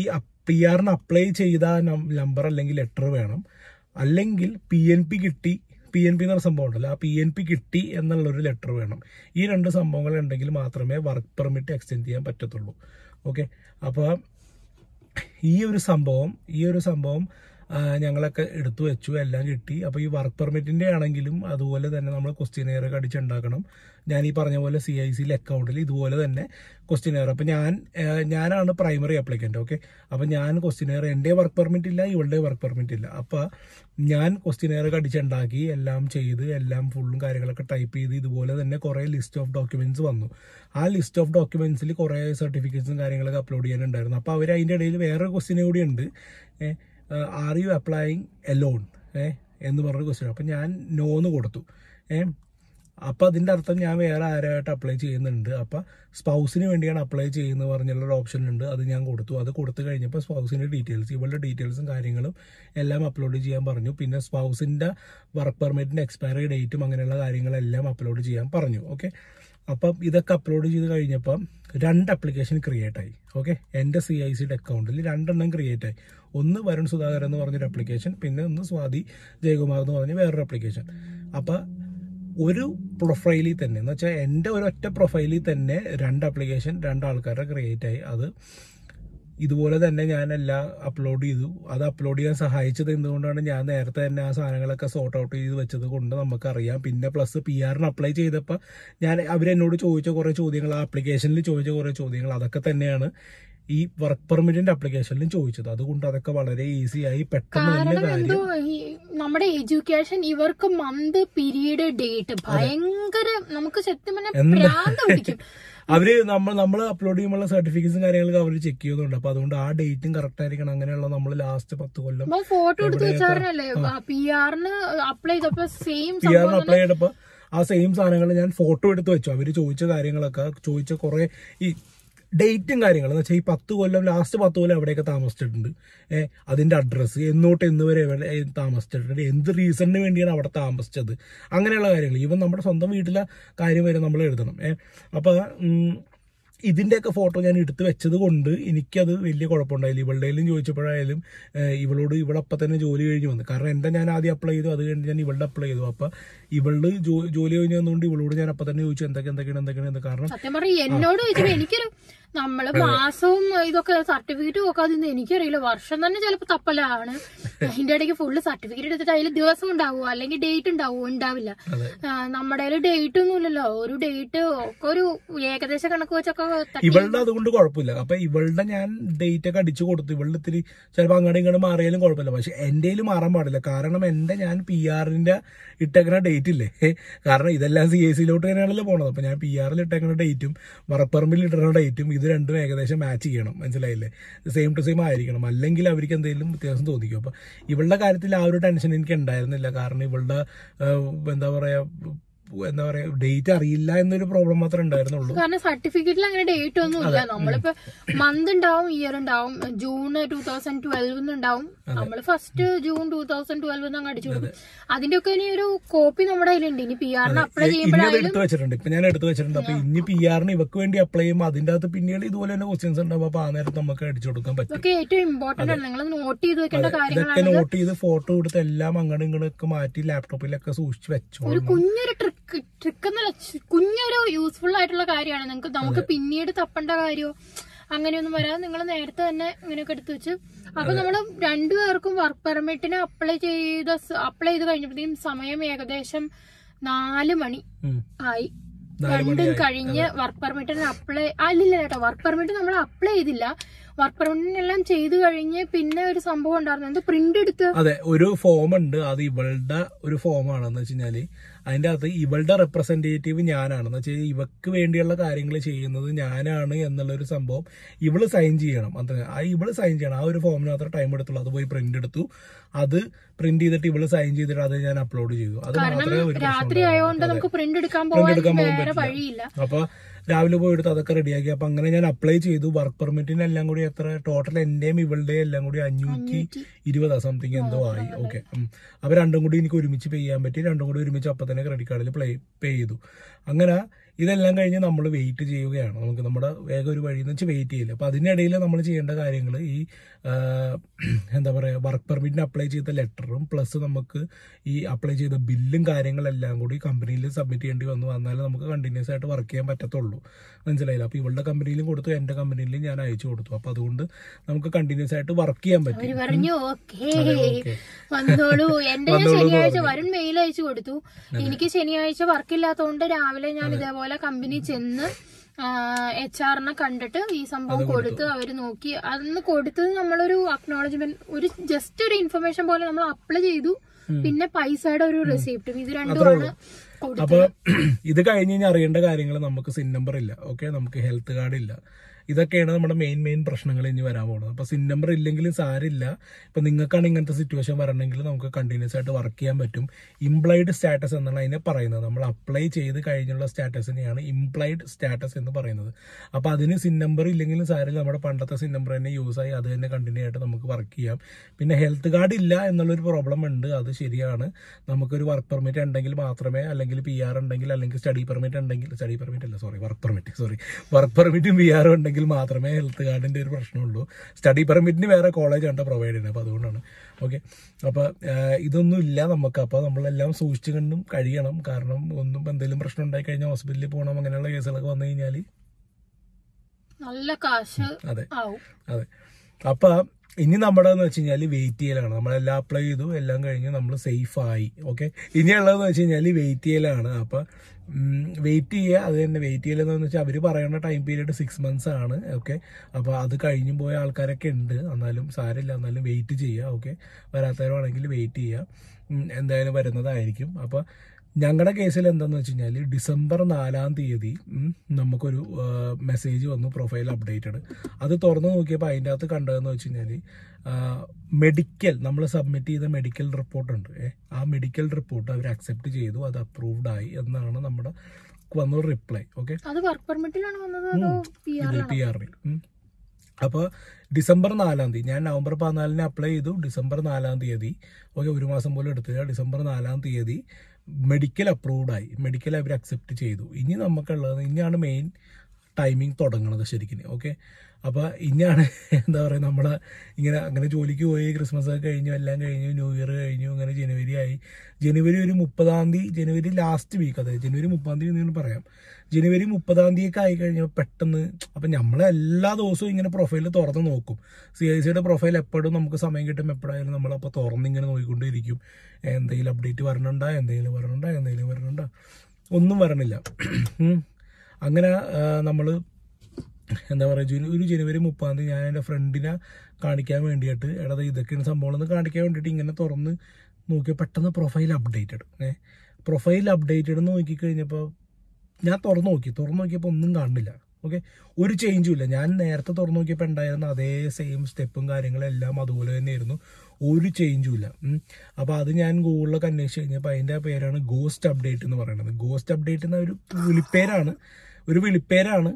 പി ആറിന് അപ്ലൈ ചെയ്ത നമ്പർ അല്ലെങ്കിൽ ലെറ്റർ വേണം. അല്ലെങ്കിൽ പി എൻ പി കിട്ടി പി എൻ പി എന്നൊരു സംഭവം ഉണ്ടല്ലോ. ആ പി എൻ പി കിട്ടി എന്നുള്ളൊരു ലെറ്റർ വേണം. ഈ രണ്ട് സംഭവങ്ങൾ ഉണ്ടെങ്കിൽ മാത്രമേ വർക്ക് പെർമിറ്റ് എക്സ്റ്റെൻഡ് ചെയ്യാൻ പറ്റത്തുള്ളൂ. ഓക്കെ അപ്പോൾ ഈ ഒരു സംഭവം ഈ ഒരു സംഭവം ഞങ്ങളൊക്കെ എടുത്തു വെച്ചു എല്ലാം കിട്ടി. അപ്പോൾ ഈ വർക്ക് പെർമിറ്റിന്റെ ആണെങ്കിലും അതുപോലെ തന്നെ നമ്മൾ ക്വസ്റ്റ്യനെയർ ഒക്കെ അടിച്ചുണ്ടാക്കണം. ഞാൻ ഈ പറഞ്ഞ പോലെ സി ഐ സിയിലെ അക്കൗണ്ടിൽ ഇതുപോലെ തന്നെ ക്വസ്റ്റ്യനെയർ അപ്പോൾ ഞാൻ ഞാനാണ് പ്രൈമറി അപ്ലിക്കന്റ് ഓക്കെ അപ്പോൾ ഞാൻ ക്വസ്റ്റ്യനെയർ എന്റെ വർക്ക് പെർമിറ്റ് ഇല്ല ഇവളുടെ വർക്ക് പെർമിറ്റ് ഇല്ല. അപ്പോൾ ഞാൻ ക്വസ്റ്റ്യനെയർ ഒക്കെ അടിച്ചുണ്ടാക്കി എല്ലാം ചെയ്ത് എല്ലാം ഫുള്ളും കാര്യങ്ങളൊക്കെ ടൈപ്പ് ചെയ്ത് ഇതുപോലെ തന്നെ കുറേ ലിസ്റ്റ് ഓഫ് ഡോക്യുമെന്റ്സ് വന്നു. ആ ലിസ്റ്റ് ഓഫ് ഡോക്യുമെന്റ്സിൽ കുറേ സർട്ടിഫിക്കറ്റ്സും കാര്യങ്ങളൊക്കെ അപ്ലോഡ് ചെയ്യാനുണ്ടായിരുന്നു. അപ്പോൾ അവർ അതിന്റെ ഇടയിൽ വേറൊരു ക്വസ്റ്റ്യൻ കൂടി ഉണ്ട്. ആർ യു അപ്ലൈയിങ് എലോൺ ഏ എന്ന് പറഞ്ഞ ക്വസ്റ്റ്യൻ അപ്പം ഞാൻ നോ എന്ന് കൊടുത്തു. ഏ അപ്പം അതിന്റെ അർത്ഥം ഞാൻ വേറെ ആരായിട്ട് അപ്ലൈ ചെയ്യുന്നുണ്ട്. അപ്പം സ്പൗസിന് വേണ്ടിയാണ് അപ്ലൈ ചെയ്യുന്നത് പറഞ്ഞുള്ളൊരു ഓപ്ഷൻ ഉണ്ട്. അത് ഞാൻ കൊടുത്തു. അത് കൊടുത്തു കഴിഞ്ഞപ്പോൾ സ്പൗസിന്റെ ഡീറ്റെയിൽസ് ഇവളുടെ ഡീറ്റെയിൽസും കാര്യങ്ങളും എല്ലാം അപ്ലോഡ് ചെയ്യാൻ പറഞ്ഞു. പിന്നെ സ്പൗസിന്റെ വർക്ക് പെർമിറ്റിന്റെ എക്സ്പയറി ഡേറ്റും അങ്ങനെയുള്ള കാര്യങ്ങളെല്ലാം അപ്ലോഡ് ചെയ്യാൻ പറഞ്ഞു. ഓക്കെ അപ്പം ഇതൊക്കെ അപ്ലോഡ് ചെയ്ത് കഴിഞ്ഞപ്പം രണ്ട് അപ്ലിക്കേഷൻ ക്രിയേറ്റ് ആയി. ഓക്കെ എന്റെ സി ഐ സിയുടെ അക്കൗണ്ടിൽ രണ്ടെണ്ണം ക്രിയേറ്റ് ആയി. ഒന്ന് വരുൺ സുധാകരൻ എന്ന് പറഞ്ഞൊരു അപ്ലിക്കേഷൻ പിന്നെ ഒന്ന് സ്വാതി ജയകുമാർ എന്ന് പറഞ്ഞ വേറൊരു അപ്ലിക്കേഷൻ അപ്പം ഒരു പ്രൊഫൈലിൽ തന്നെ എന്ന് വെച്ചാൽ എന്റെ ഒരൊറ്റ പ്രൊഫൈലിൽ തന്നെ രണ്ട് അപ്ലിക്കേഷൻ രണ്ട് ആൾക്കാരുടെ ക്രിയേറ്റ് ആയി. അത് ഇതുപോലെ തന്നെ ഞാൻ എല്ലാം അപ്ലോഡ് ചെയ്തു. അത് അപ്ലോഡ് ചെയ്യാൻ സഹായിച്ചത് എന്തുകൊണ്ടാണ്? ഞാൻ നേരത്തെ തന്നെ ആ സാധനങ്ങളൊക്കെ സോർട്ട് ഔട്ട് ചെയ്ത് വെച്ചത് കൊണ്ട് നമുക്കറിയാം. പിന്നെ പ്ലസ് പി ആറിന് അപ്ലൈ ചെയ്തപ്പോൾ ഞാൻ അവരെന്നോട് ചോദിച്ച കുറേ ചോദ്യങ്ങൾ ആ ആപ്ലിക്കേഷനിൽ ചോദിച്ച കുറേ ചോദ്യങ്ങൾ അതൊക്കെ തന്നെയാണ് ഈ വർക്ക് പെർമിറ്റിന്റെ അപ്ലിക്കേഷനിലും ചോദിച്ചത്. അതുകൊണ്ട് അതൊക്കെ വളരെ ഈസി ആയി പെട്ടെന്ന് എന്തോ നമ്മുടെ എഡ്യൂക്കേഷൻ ഇവർക്ക് മന്ത് പീരീഡ് ഡേറ്റ് ഭയങ്കര നമുക്ക് സത്യം പറഞ്ഞാൽ? അവർ നമ്മൾ നമ്മൾ അപ്ലോഡ് ചെയ്യുമ്പോൾ സർട്ടിഫിക്കറ്റ്സും കാര്യങ്ങളൊക്കെ അവർ ചെക്ക് ചെയ്യുന്നുണ്ട്. അപ്പൊ അതുകൊണ്ട് ആ ഡേറ്റും കറക്റ്റ് ആയിരിക്കണം. അങ്ങനെയുള്ള നമ്മൾ ലാസ്റ്റ് പത്ത് കൊല്ലം ഫോട്ടോ എടുത്ത് പി ആറിന് അപ്ലൈ ചെയ്തപ്പോ സെയിം പി ആറിന് അപ്ലൈ ചെയ്തപ്പോ ആ സെയിം സാധനങ്ങൾ ഞാൻ ഫോട്ടോ എടുത്ത് വെച്ചു. അവർ ചോദിച്ച കാര്യങ്ങളൊക്കെ ചോദിച്ച കുറെ ഈ ഡേറ്റും കാര്യങ്ങളും. എന്ന് വെച്ചാൽ ഈ പത്ത് കൊല്ലം ലാസ്റ്റ് പത്ത് കൊല്ലം എവിടെയൊക്കെ താമസിച്ചിട്ടുണ്ട്? ഏഹ് അതിന്റെ അഡ്രസ്സ് എന്നോട്ട് എന്ന് വരെ താമസിച്ചിട്ടുണ്ട്. എന്ത് റീസണിന് വേണ്ടിയാണ് അവിടെ താമസിച്ചത്? അങ്ങനെയുള്ള കാര്യങ്ങൾ. ഇവൻ നമ്മുടെ സ്വന്തം വീട്ടിലെ കാര്യം വരെ നമ്മൾ എഴുതണം. ഏഹ് അപ്പം ഇതിന്റെയൊക്കെ ഫോട്ടോ ഞാൻ എടുത്തു വെച്ചത് കൊണ്ട് എനിക്കത് വലിയ കുഴപ്പമുണ്ടായില്ല. ഇവളുടെയിലും ചോദിച്ചപ്പോഴായാലും ഇവളോട് ഇവളപ്പം തന്നെ ജോലി കഴിഞ്ഞ് വന്നു. കാരണം എന്റെ ഞാൻ ആദ്യം അപ്ലൈ ചെയ്തു? അത് കഴിഞ്ഞ് ഞാൻ ഇവളുടെ അപ്ലൈ ചെയ്തു. അപ്പം ഇവളുടെ ജോ- ജോലി കഴിഞ്ഞ് വന്നുകൊണ്ട് ഇവളോട് ഞാൻ അപ്പം തന്നെ ചോദിച്ചു എന്തൊക്കെ എന്തൊക്കെയാണ് എന്തൊക്കെയാണ് കാരണം എന്നോട് ചോദിച്ചപ്പോൾ എനിക്കൊരു നമ്മൾ മാസവും ഇതൊക്കെ സർട്ടിഫിക്കറ്റ് നോക്കാതെ എനിക്കറിയില്ല. വർഷം തന്നെ ചിലപ്പോ തപ്പലാണ്. അതിന്റെ ഇടയ്ക്ക് ഫുള്ള് സർട്ടിഫിക്കറ്റ് എടുത്തിട്ട് അതിൽ ദിവസം ഉണ്ടാവുമോ അല്ലെങ്കിൽ ഡേറ്റ് ഉണ്ടാവുമോ ഉണ്ടാവില്ല. നമ്മുടെ കയ്യിൽ ഡേറ്റ് ഒന്നും ഇല്ലല്ലോ. ഒരു ഡേറ്റ് ഒക്കെ ഒരു ഏകദേശ കണക്ക് വെച്ചൊക്കെ ഇവളുടെ അതുകൊണ്ട് കുഴപ്പമില്ല. അപ്പൊ ഇവളുടെ ഞാൻ ഡേറ്റ് ഒക്കെ അടിച്ചു കൊടുത്തു. ഇവളുടെ ഇത്തിരി ചിലപ്പോ അങ്ങോട്ടും ഇങ്ങോട്ടും മാറിയാലും കുഴപ്പമില്ല. പക്ഷെ എന്റെ മാറാൻ പാടില്ല. കാരണം എന്റെ ഞാൻ പി ആറിന്റെ ഇട്ടേക്കുന്ന ഡേറ്റ് ഇല്ലേ? കാരണം ഇതെല്ലാം സി എ സിയിലോട്ട് തന്നെയാണല്ലോ പോണത്. അപ്പൊ ഞാൻ പി ആറിൽ ഇട്ടേക്കുന്ന ഡേറ്റും വറപ്പറമ്പിൽ ഇട്ടേക്കുന്ന ഡേറ്റും ഇത് രണ്ടും ഏകദേശം മാച്ച് ചെയ്യണം. മനസ്സിലായില്ലേ? സെയിം ടു സെയിം ആയിരിക്കണം. അല്ലെങ്കിൽ അവർക്ക് എന്തെങ്കിലും വ്യത്യാസം തോന്നിക്കും. അപ്പം ഇവളുടെ കാര്യത്തിൽ ആ ഒരു ടെൻഷൻ എനിക്ക് ഉണ്ടായിരുന്നില്ല. കാരണം ഇവളുടെ എന്താ പറയാ എന്താ പറയാ ഡേറ്റ് അറിയില്ല എന്നൊരു പ്രോബ്ലം മാത്രമേ ഉണ്ടായിരുന്നുള്ളൂ. കാരണം സർട്ടിഫിക്കറ്റിൽ അങ്ങനെ ഡേറ്റ് ഒന്നും ഇല്ല. നമ്മളിപ്പോ മന്ത് ഉണ്ടാവും ഇയർ ഉണ്ടാവും ജൂൺ ടൂ തൗസൻഡ് ട്വൽവ് ഉണ്ടാവും. നമ്മൾ first June two thousand twelve അങ്ങ് അടിച്ചു കൊടുക്കും അതിന്റെ ഒക്കെ ഇനി ഒരു കോപ്പി നമ്മുടെ കയ്യിലുണ്ട്. ഇനി പി ആറിന് അപ്ലൈ ചെയ്യുമ്പോഴായാലും എടുത്തു വെച്ചിട്ടുണ്ട്. ഇപ്പൊ ഞാൻ എടുത്തു വെച്ചിട്ടുണ്ട്. അപ്പൊ ഇനി പി ആറിന് ഇവക്ക് വേണ്ടി അപ്ലൈ ചെയ്യുമ്പോൾ അതിന്റെ അകത്ത് പിന്നീട് ഇതുപോലെ തന്നെ ക്വസ്റ്റ്യൻസ് ഉണ്ടാവും. അപ്പൊ ആ നേരത്ത് നമുക്ക് അടിച്ചു കൊടുക്കാൻ പറ്റും. ഇതൊക്കെ ഏറ്റവും ഇമ്പോർട്ടന്റ് ആണ്. നിങ്ങൾ നോട്ട് ചെയ്ത് വെക്കേണ്ട കാര്യങ്ങളാണ് നോട്ട് ചെയ്ത് ഫോട്ടോ എടുത്ത് എല്ലാം അങ്ങനെ ഇങ്ങോട്ടൊക്കെ മാറ്റി ലാപ്ടോപ്പിലൊക്കെ സൂക്ഷിച്ച് ഒരു വെച്ചോളണം കുഞ്ഞൊരു ട്രിക്ക് ട്രിക്ക് എന്നല്ല കുഞ്ഞൊരു യൂസ്ഫുൾ ആയിട്ടുള്ള കാര്യമാണ്. നിങ്ങൾക്ക് നമുക്ക് പിന്നീട് തപ്പേണ്ട കാര്യമോ അങ്ങനെയൊന്നും വരാതെ നിങ്ങൾ നേരത്തെ തന്നെ ഇങ്ങനെയൊക്കെ എടുത്തു വെച്ച്. അപ്പൊ നമ്മൾ രണ്ടുപേർക്കും വർക്ക് പെർമിറ്റിന് അപ്ലൈ ചെയ്ത അപ്ലൈ ചെയ്ത് കഴിഞ്ഞപ്പോഴത്തേക്കും സമയം ഏകദേശം നാല് മണി. ആയി. രണ്ടും. കഴിഞ്ഞ് വർക്ക് പെർമിറ്റിന് അപ്ലൈ അല്ലില്ല കേട്ടോ. വർക്ക് പെർമിറ്റ് നമ്മൾ അപ്ലൈ ചെയ്തില്ല. വർക്ക് പെർമിറ്റിനെല്ലാം ചെയ്തു കഴിഞ്ഞ് പിന്നെ ഒരു സംഭവം ഉണ്ടായിരുന്നു. എന്ത് പ്രിന്റ് എടുത്ത്? അതെ. ഒരു ഫോം ഉണ്ട്. അത് ഇവളുടെ ഒരു ഫോമാണെന്ന് വെച്ച് കഴിഞ്ഞാൽ അതിന്റെ അകത്ത് ഇവളുടെ റെപ്രസെന്റേറ്റീവ് ഞാനാണ്. എന്ന് വെച്ചാൽ ഇവക്ക് വേണ്ടിയുള്ള കാര്യങ്ങൾ ചെയ്യുന്നത് ഞാനാണ് എന്നുള്ളൊരു സംഭവം ഇവൾ സൈൻ ചെയ്യണം. അത്ര ആ ഇവൾ സൈൻ ചെയ്യണം. ആ ഒരു ഫോമിന് മാത്രം ടൈം എടുത്തുള്ളൂ. അത് പോയി പ്രിന്റ് എടുത്തു. അത് പ്രിന്റ് ചെയ്തിട്ട് ഇവൾ സൈൻ ചെയ്തിട്ട് അത് ഞാൻ അപ്ലോഡ് ചെയ്തു. അത് മാത്രമേ ഒരു പ്രിന്റ് എടുക്കാൻ പോകാൻ പറ്റില്ല. അപ്പൊ രാവിലെ പോയി എടുത്ത് അതൊക്കെ റെഡിയാക്കി അപ്പൊ അങ്ങനെ ഞാൻ അപ്ലൈ ചെയ്തു. വർക്ക് പെർമിറ്റിന് എല്ലാം കൂടി എത്ര? ടോട്ടൽ എന്റെയും ഇവളുടെയും എല്ലാം കൂടി അഞ്ഞൂറ്റി ഇരുപതാ സംതിങ് എന്തോ ആയി. ഓക്കെ അപ്പൊ രണ്ടും കൂടി എനിക്ക് ഒരുമിച്ച് പേ ചെയ്യാൻ പറ്റി. രണ്ടും കൂടി ഒരുമിച്ച് അപ്പൊ തന്നെ ക്രെഡിറ്റ് കാർഡിൽ പ്ലേ പേ ചെയ്തു. അങ്ങനെ ഇതെല്ലാം കഴിഞ്ഞ് നമ്മൾ വെയിറ്റ് ചെയ്യുകയാണ്. നമുക്ക് നമ്മുടെ വേഗം ഒരു വഴി എന്ന് വെച്ചാൽ വെയിറ്റ് ചെയ്യില്ല അപ്പോൾ അതിനിടയിൽ നമ്മൾ ചെയ്യേണ്ട കാര്യങ്ങൾ ഈ എന്താ പറയുക വർക്ക് പെർമിറ്റിന് അപ്ലൈ ചെയ്ത ലെറ്ററും പ്ലസ് നമുക്ക് ഈ അപ്ലൈ ചെയ്ത ബില്ലും കാര്യങ്ങളെല്ലാം കൂടി കമ്പനിയിൽ സബ്മിറ്റ് ചെയ്യേണ്ടി വന്നു. വന്നാലേ നമുക്ക് കണ്ടിന്യൂസ് ആയിട്ട് വർക്ക് ചെയ്യാൻ പറ്റത്തുള്ളൂ. മനസ്സിലായില്ല? അപ്പോൾ ഇവളുടെ കമ്പനിയിലും കൊടുത്തു എന്റെ കമ്പനിയിലും ഞാൻ അയച്ചു കൊടുത്തു. അപ്പോൾ അതുകൊണ്ട് നമുക്ക് കണ്ടിന്യൂസ് ആയിട്ട് വർക്ക് ചെയ്യാൻ പറ്റും. പറഞ്ഞു. വന്നോളൂ. എന്റെ ശനിയാഴ്ച വർക്ക് ഇല്ലാത്തതുകൊണ്ട് മെയിൽ അയച്ചു കൊടുത്തു. എനിക്ക് ശനിയാഴ്ച വർക്കില്ലാത്തതുകൊണ്ട് രാവിലെ ഞാൻ ഇതേപോലെ കമ്പനി ചെന്ന് എച്ച് ആറിനെ കണ്ടിട്ട് ഈ സംഭവം കൊടുത്ത് അവർ നോക്കി. അന്ന് കൊടുത്തത് നമ്മളൊരു അക്നോളജ്മെന്റ് ഒരു ജസ്റ്റ് ഒരു ഇൻഫർമേഷൻ പോലെ നമ്മൾ അപ്ലൈ ചെയ്തു. പിന്നെ പൈസയുടെ ഒരു റെസിപ്റ്റും ഇത് രണ്ടുമാണ് അപ്പൊ ഇത് കഴിഞ്ഞ് കഴിഞ്ഞാൽ അറിയേണ്ട കാര്യങ്ങൾ നമുക്ക് സിൻ നമ്പർ ഇല്ല. ഓക്കെ നമുക്ക് ഹെൽത്ത് കാർഡ് ഇല്ല. ഇതൊക്കെയാണ് നമ്മുടെ മെയിൻ മെയിൻ പ്രശ്നങ്ങൾ ഇനി വരാൻ പോകുന്നത്. അപ്പൊ സിൻ നമ്പർ ഇല്ലെങ്കിലും സാരില്ല ഇപ്പൊ നിങ്ങൾക്കാണ് ഇങ്ങനത്തെ സിറ്റുവേഷൻ വരണമെങ്കിൽ നമുക്ക് കണ്ടിന്യൂസ് ആയിട്ട് വർക്ക് ചെയ്യാൻ പറ്റും. ഇംപ്ലൈഡ് സ്റ്റാറ്റസ് എന്നാണ് അതിനെ പറയുന്നത്. നമ്മൾ അപ്ലൈ ചെയ്ത് കഴിഞ്ഞുള്ള സ്റ്റാറ്റസിനെയാണ് ഇംപ്ലൈഡ് സ്റ്റാറ്റസ് എന്ന് പറയുന്നത്. അപ്പൊ അതിന് സിൻ നമ്പർ ഇല്ലെങ്കിലും സാരില്ല നമ്മുടെ പണ്ടത്തെ സിൻ നമ്പർ തന്നെ യൂസ് ആയി അത് തന്നെ കണ്ടിന്യൂ ആയിട്ട് നമുക്ക് വർക്ക് ചെയ്യാം. പിന്നെ ഹെൽത്ത് കാർഡ് ഇല്ല എന്നുള്ളൊരു പ്രോബ്ലം ഉണ്ട്. അത് ശരിയാണ്. നമുക്കൊരു വർക്ക് പെർമിറ്റ് ഉണ്ടെങ്കിൽ മാത്രമേ അല്ലെങ്കിൽ പി ആർ ഉണ്ടെങ്കിൽ അല്ലെങ്കിൽ സ്റ്റഡി പെർമിറ്റ് ഉണ്ടെങ്കിൽ സ്റ്റഡി പെർമിറ്റ് അല്ല sorry work permit sorry work പെർമിറ്റും P ആറും ഉണ്ടെങ്കിൽ മാത്രമേ ഹെൽത്ത് കാർഡിന്റെ ഒരു പ്രശ്നമുള്ളൂ. സ്റ്റഡി പെർമിറ്റിന് വേറെ കോളേജ് കണ്ട പ്രൊവൈഡ് ചെയ്യുന്നത്. അപ്പോൾ അതുകൊണ്ടാണ്. ഓക്കെ അപ്പോൾ ഇതൊന്നും ഇല്ല നമുക്ക്. അപ്പോൾ നമ്മളെല്ലാം സൂക്ഷിച്ചു കണ്ടും കഴിയണം. കാരണം ഒന്നും എന്തെങ്കിലും പ്രശ്നം ഉണ്ടായി കഴിഞ്ഞാൽ ഹോസ്പിറ്റലിൽ പോകണം അങ്ങനെയുള്ള കേസുകളൊക്കെ വന്നു കഴിഞ്ഞാൽ നല്ല കാശ് അതെ. അതെ. അപ്പൊ ഇനി നമ്മുടെ എന്ന് വെച്ച് കഴിഞ്ഞാൽ വെയിറ്റ് ചെയ്യലാണ്. നമ്മളെല്ലാം അപ്ലൈ ചെയ്തു എല്ലാം കഴിഞ്ഞ് നമ്മൾ സേഫ് ആയി. ഓക്കെ ഇനിയുള്ളതെന്ന് വെച്ച് കഴിഞ്ഞാൽ വെയിറ്റ് ചെയ്യലാണ്. അപ്പൊ വെയിറ്റ് ചെയ്യുക അത് തന്നെ വെയിറ്റ് ചെയ്യലെന്ന് വെച്ചാൽ അവർ പറയുന്ന ടൈം പീരീഡ് സിക്സ് മന്ത്സ് ആണ് ഓക്കെ അപ്പോൾ അത് കഴിഞ്ഞു പോയ ആൾക്കാരൊക്കെ ഉണ്ട്. എന്നാലും സാരമില്ല. എന്നാലും വെയിറ്റ് ചെയ്യുക ഓക്കെ വരാത്തവരാണെങ്കിൽ വെയിറ്റ് ചെയ്യുക എന്തായാലും വരുന്നതായിരിക്കും. അപ്പൊ ഞങ്ങളുടെ കേസിൽ എന്താന്ന് വെച്ച് കഴിഞ്ഞാൽ ഡിസംബർ നാലാം തീയതി നമുക്കൊരു മെസ്സേജ് വന്നു പ്രൊഫൈൽ അപ്ഡേറ്റഡ്. അത് തുറന്നു നോക്കിയപ്പോൾ അതിന്റെ അകത്ത് കണ്ടതെന്ന് വെച്ച് കഴിഞ്ഞാൽ മെഡിക്കൽ നമ്മൾ സബ്മിറ്റ് ചെയ്ത മെഡിക്കൽ റിപ്പോർട്ട് ഉണ്ട് ആ മെഡിക്കൽ റിപ്പോർട്ട് അവർ അക്സെപ്റ്റ് ചെയ്തു അത് അപ്രൂവ്ഡ് ആയി എന്നാണ് നമ്മുടെ വന്ന റിപ്ലൈ ഓക്കെ പി ആറിൽ അപ്പോൾ ഡിസംബർ നാലാം തീയതി ഞാൻ നവംബർ പതിനാലിന് അപ്ലൈ ചെയ്തു ഡിസംബർ നാലാം തീയതി ഓക്കെ ഒരു മാസം പോലും എടുത്തില്ല ഡിസംബർ നാലാം തീയതി മെഡിക്കൽ അപ്രൂവ്ഡ് ആയി മെഡിക്കൽ അവർ അക്സെപ്റ്റ് ചെയ്തു. ഇനി നമുക്കുള്ളത് ഇനിയാണ് മെയിൻ ടൈമിംഗ് തുടങ്ങുന്നത് ശരിക്കും ഓക്കെ അപ്പോൾ ഇനിയാണ് എന്താ പറയുക നമ്മൾ ഇങ്ങനെ അങ്ങനെ ജോലിക്ക് പോയി ക്രിസ്മസ് ഒക്കെ കഴിഞ്ഞു എല്ലാം കഴിഞ്ഞു ന്യൂ ഇയർ കഴിഞ്ഞു അങ്ങനെ ജനുവരി ആയി. ജനുവരി ഒരു മുപ്പതാം തീയതി ജനുവരി ലാസ്റ്റ് വീക്ക് അതായത് ജനുവരി മുപ്പതാം തീയതി എന്ന് പറയാം. ജനുവരി മുപ്പതാം തീയതി ആയി കഴിഞ്ഞാൽ പെട്ടെന്ന് അപ്പം നമ്മൾ എല്ലാ ദിവസവും ഇങ്ങനെ പ്രൊഫൈൽ തുറന്ന് നോക്കും. സി ഐ സിയുടെ പ്രൊഫൈൽ എപ്പോഴും നമുക്ക് സമയം കിട്ടും എപ്പോഴായാലും നമ്മളപ്പോൾ തുറന്ന് ഇങ്ങനെ നോക്കിക്കൊണ്ടിരിക്കും എന്തെങ്കിലും അപ്ഡേറ്റ് വരണുണ്ടോ? എന്തെങ്കിലും വരണുണ്ടോ? എന്തെങ്കിലും വരണുണ്ടോ? ഒന്നും വരണില്ല. അങ്ങനെ നമ്മൾ എന്താ പറയുക ജനു ഒരു ജനുവരി മുപ്പതാം തീയതി ഞാൻ എന്റെ ഫ്രണ്ടിനെ കാണിക്കാൻ വേണ്ടിയിട്ട് എടാ ഇതൊക്കെയാണ് സംഭവം എന്ന് കാണിക്കാൻ വേണ്ടിയിട്ട് ഇങ്ങനെ തുറന്ന് നോക്കിയാൽ പെട്ടെന്ന് പ്രൊഫൈൽ അപ്ഡേറ്റഡ് ഏ പ്രൊഫൈൽ അപ്ഡേറ്റഡ് നോക്കിക്കഴിഞ്ഞപ്പോൾ ഞാൻ തുറന്നു നോക്കി. തുറന്നു നോക്കിയപ്പോൾ ഒന്നും കാണുന്നില്ല ഓക്കെ? ഒരു ചേഞ്ചും ഇല്ല. ഞാൻ നേരത്തെ തുറന്നു നോക്കിയപ്പോൾ ഉണ്ടായിരുന്ന അതേ സെയിം സ്റ്റെപ്പും കാര്യങ്ങളും എല്ലാം അതുപോലെ തന്നെയായിരുന്നു. ഒരു ചേഞ്ചും ഇല്ല. അപ്പോൾ അത് ഞാൻ ഗൂഗിളിലൊക്കെ അന്വേഷിച്ച് കഴിഞ്ഞപ്പോൾ അതിന്റെ പേരാണ് ഗോസ്റ്റ് അപ്ഡേറ്റ് എന്ന് പറയുന്നത്. ഗോസ്റ്റ് അപ്ഡേറ്റ് എന്ന ഒരു വിളിപ്പേരാണ്. ഒരു വിളിപ്പേരാണ്.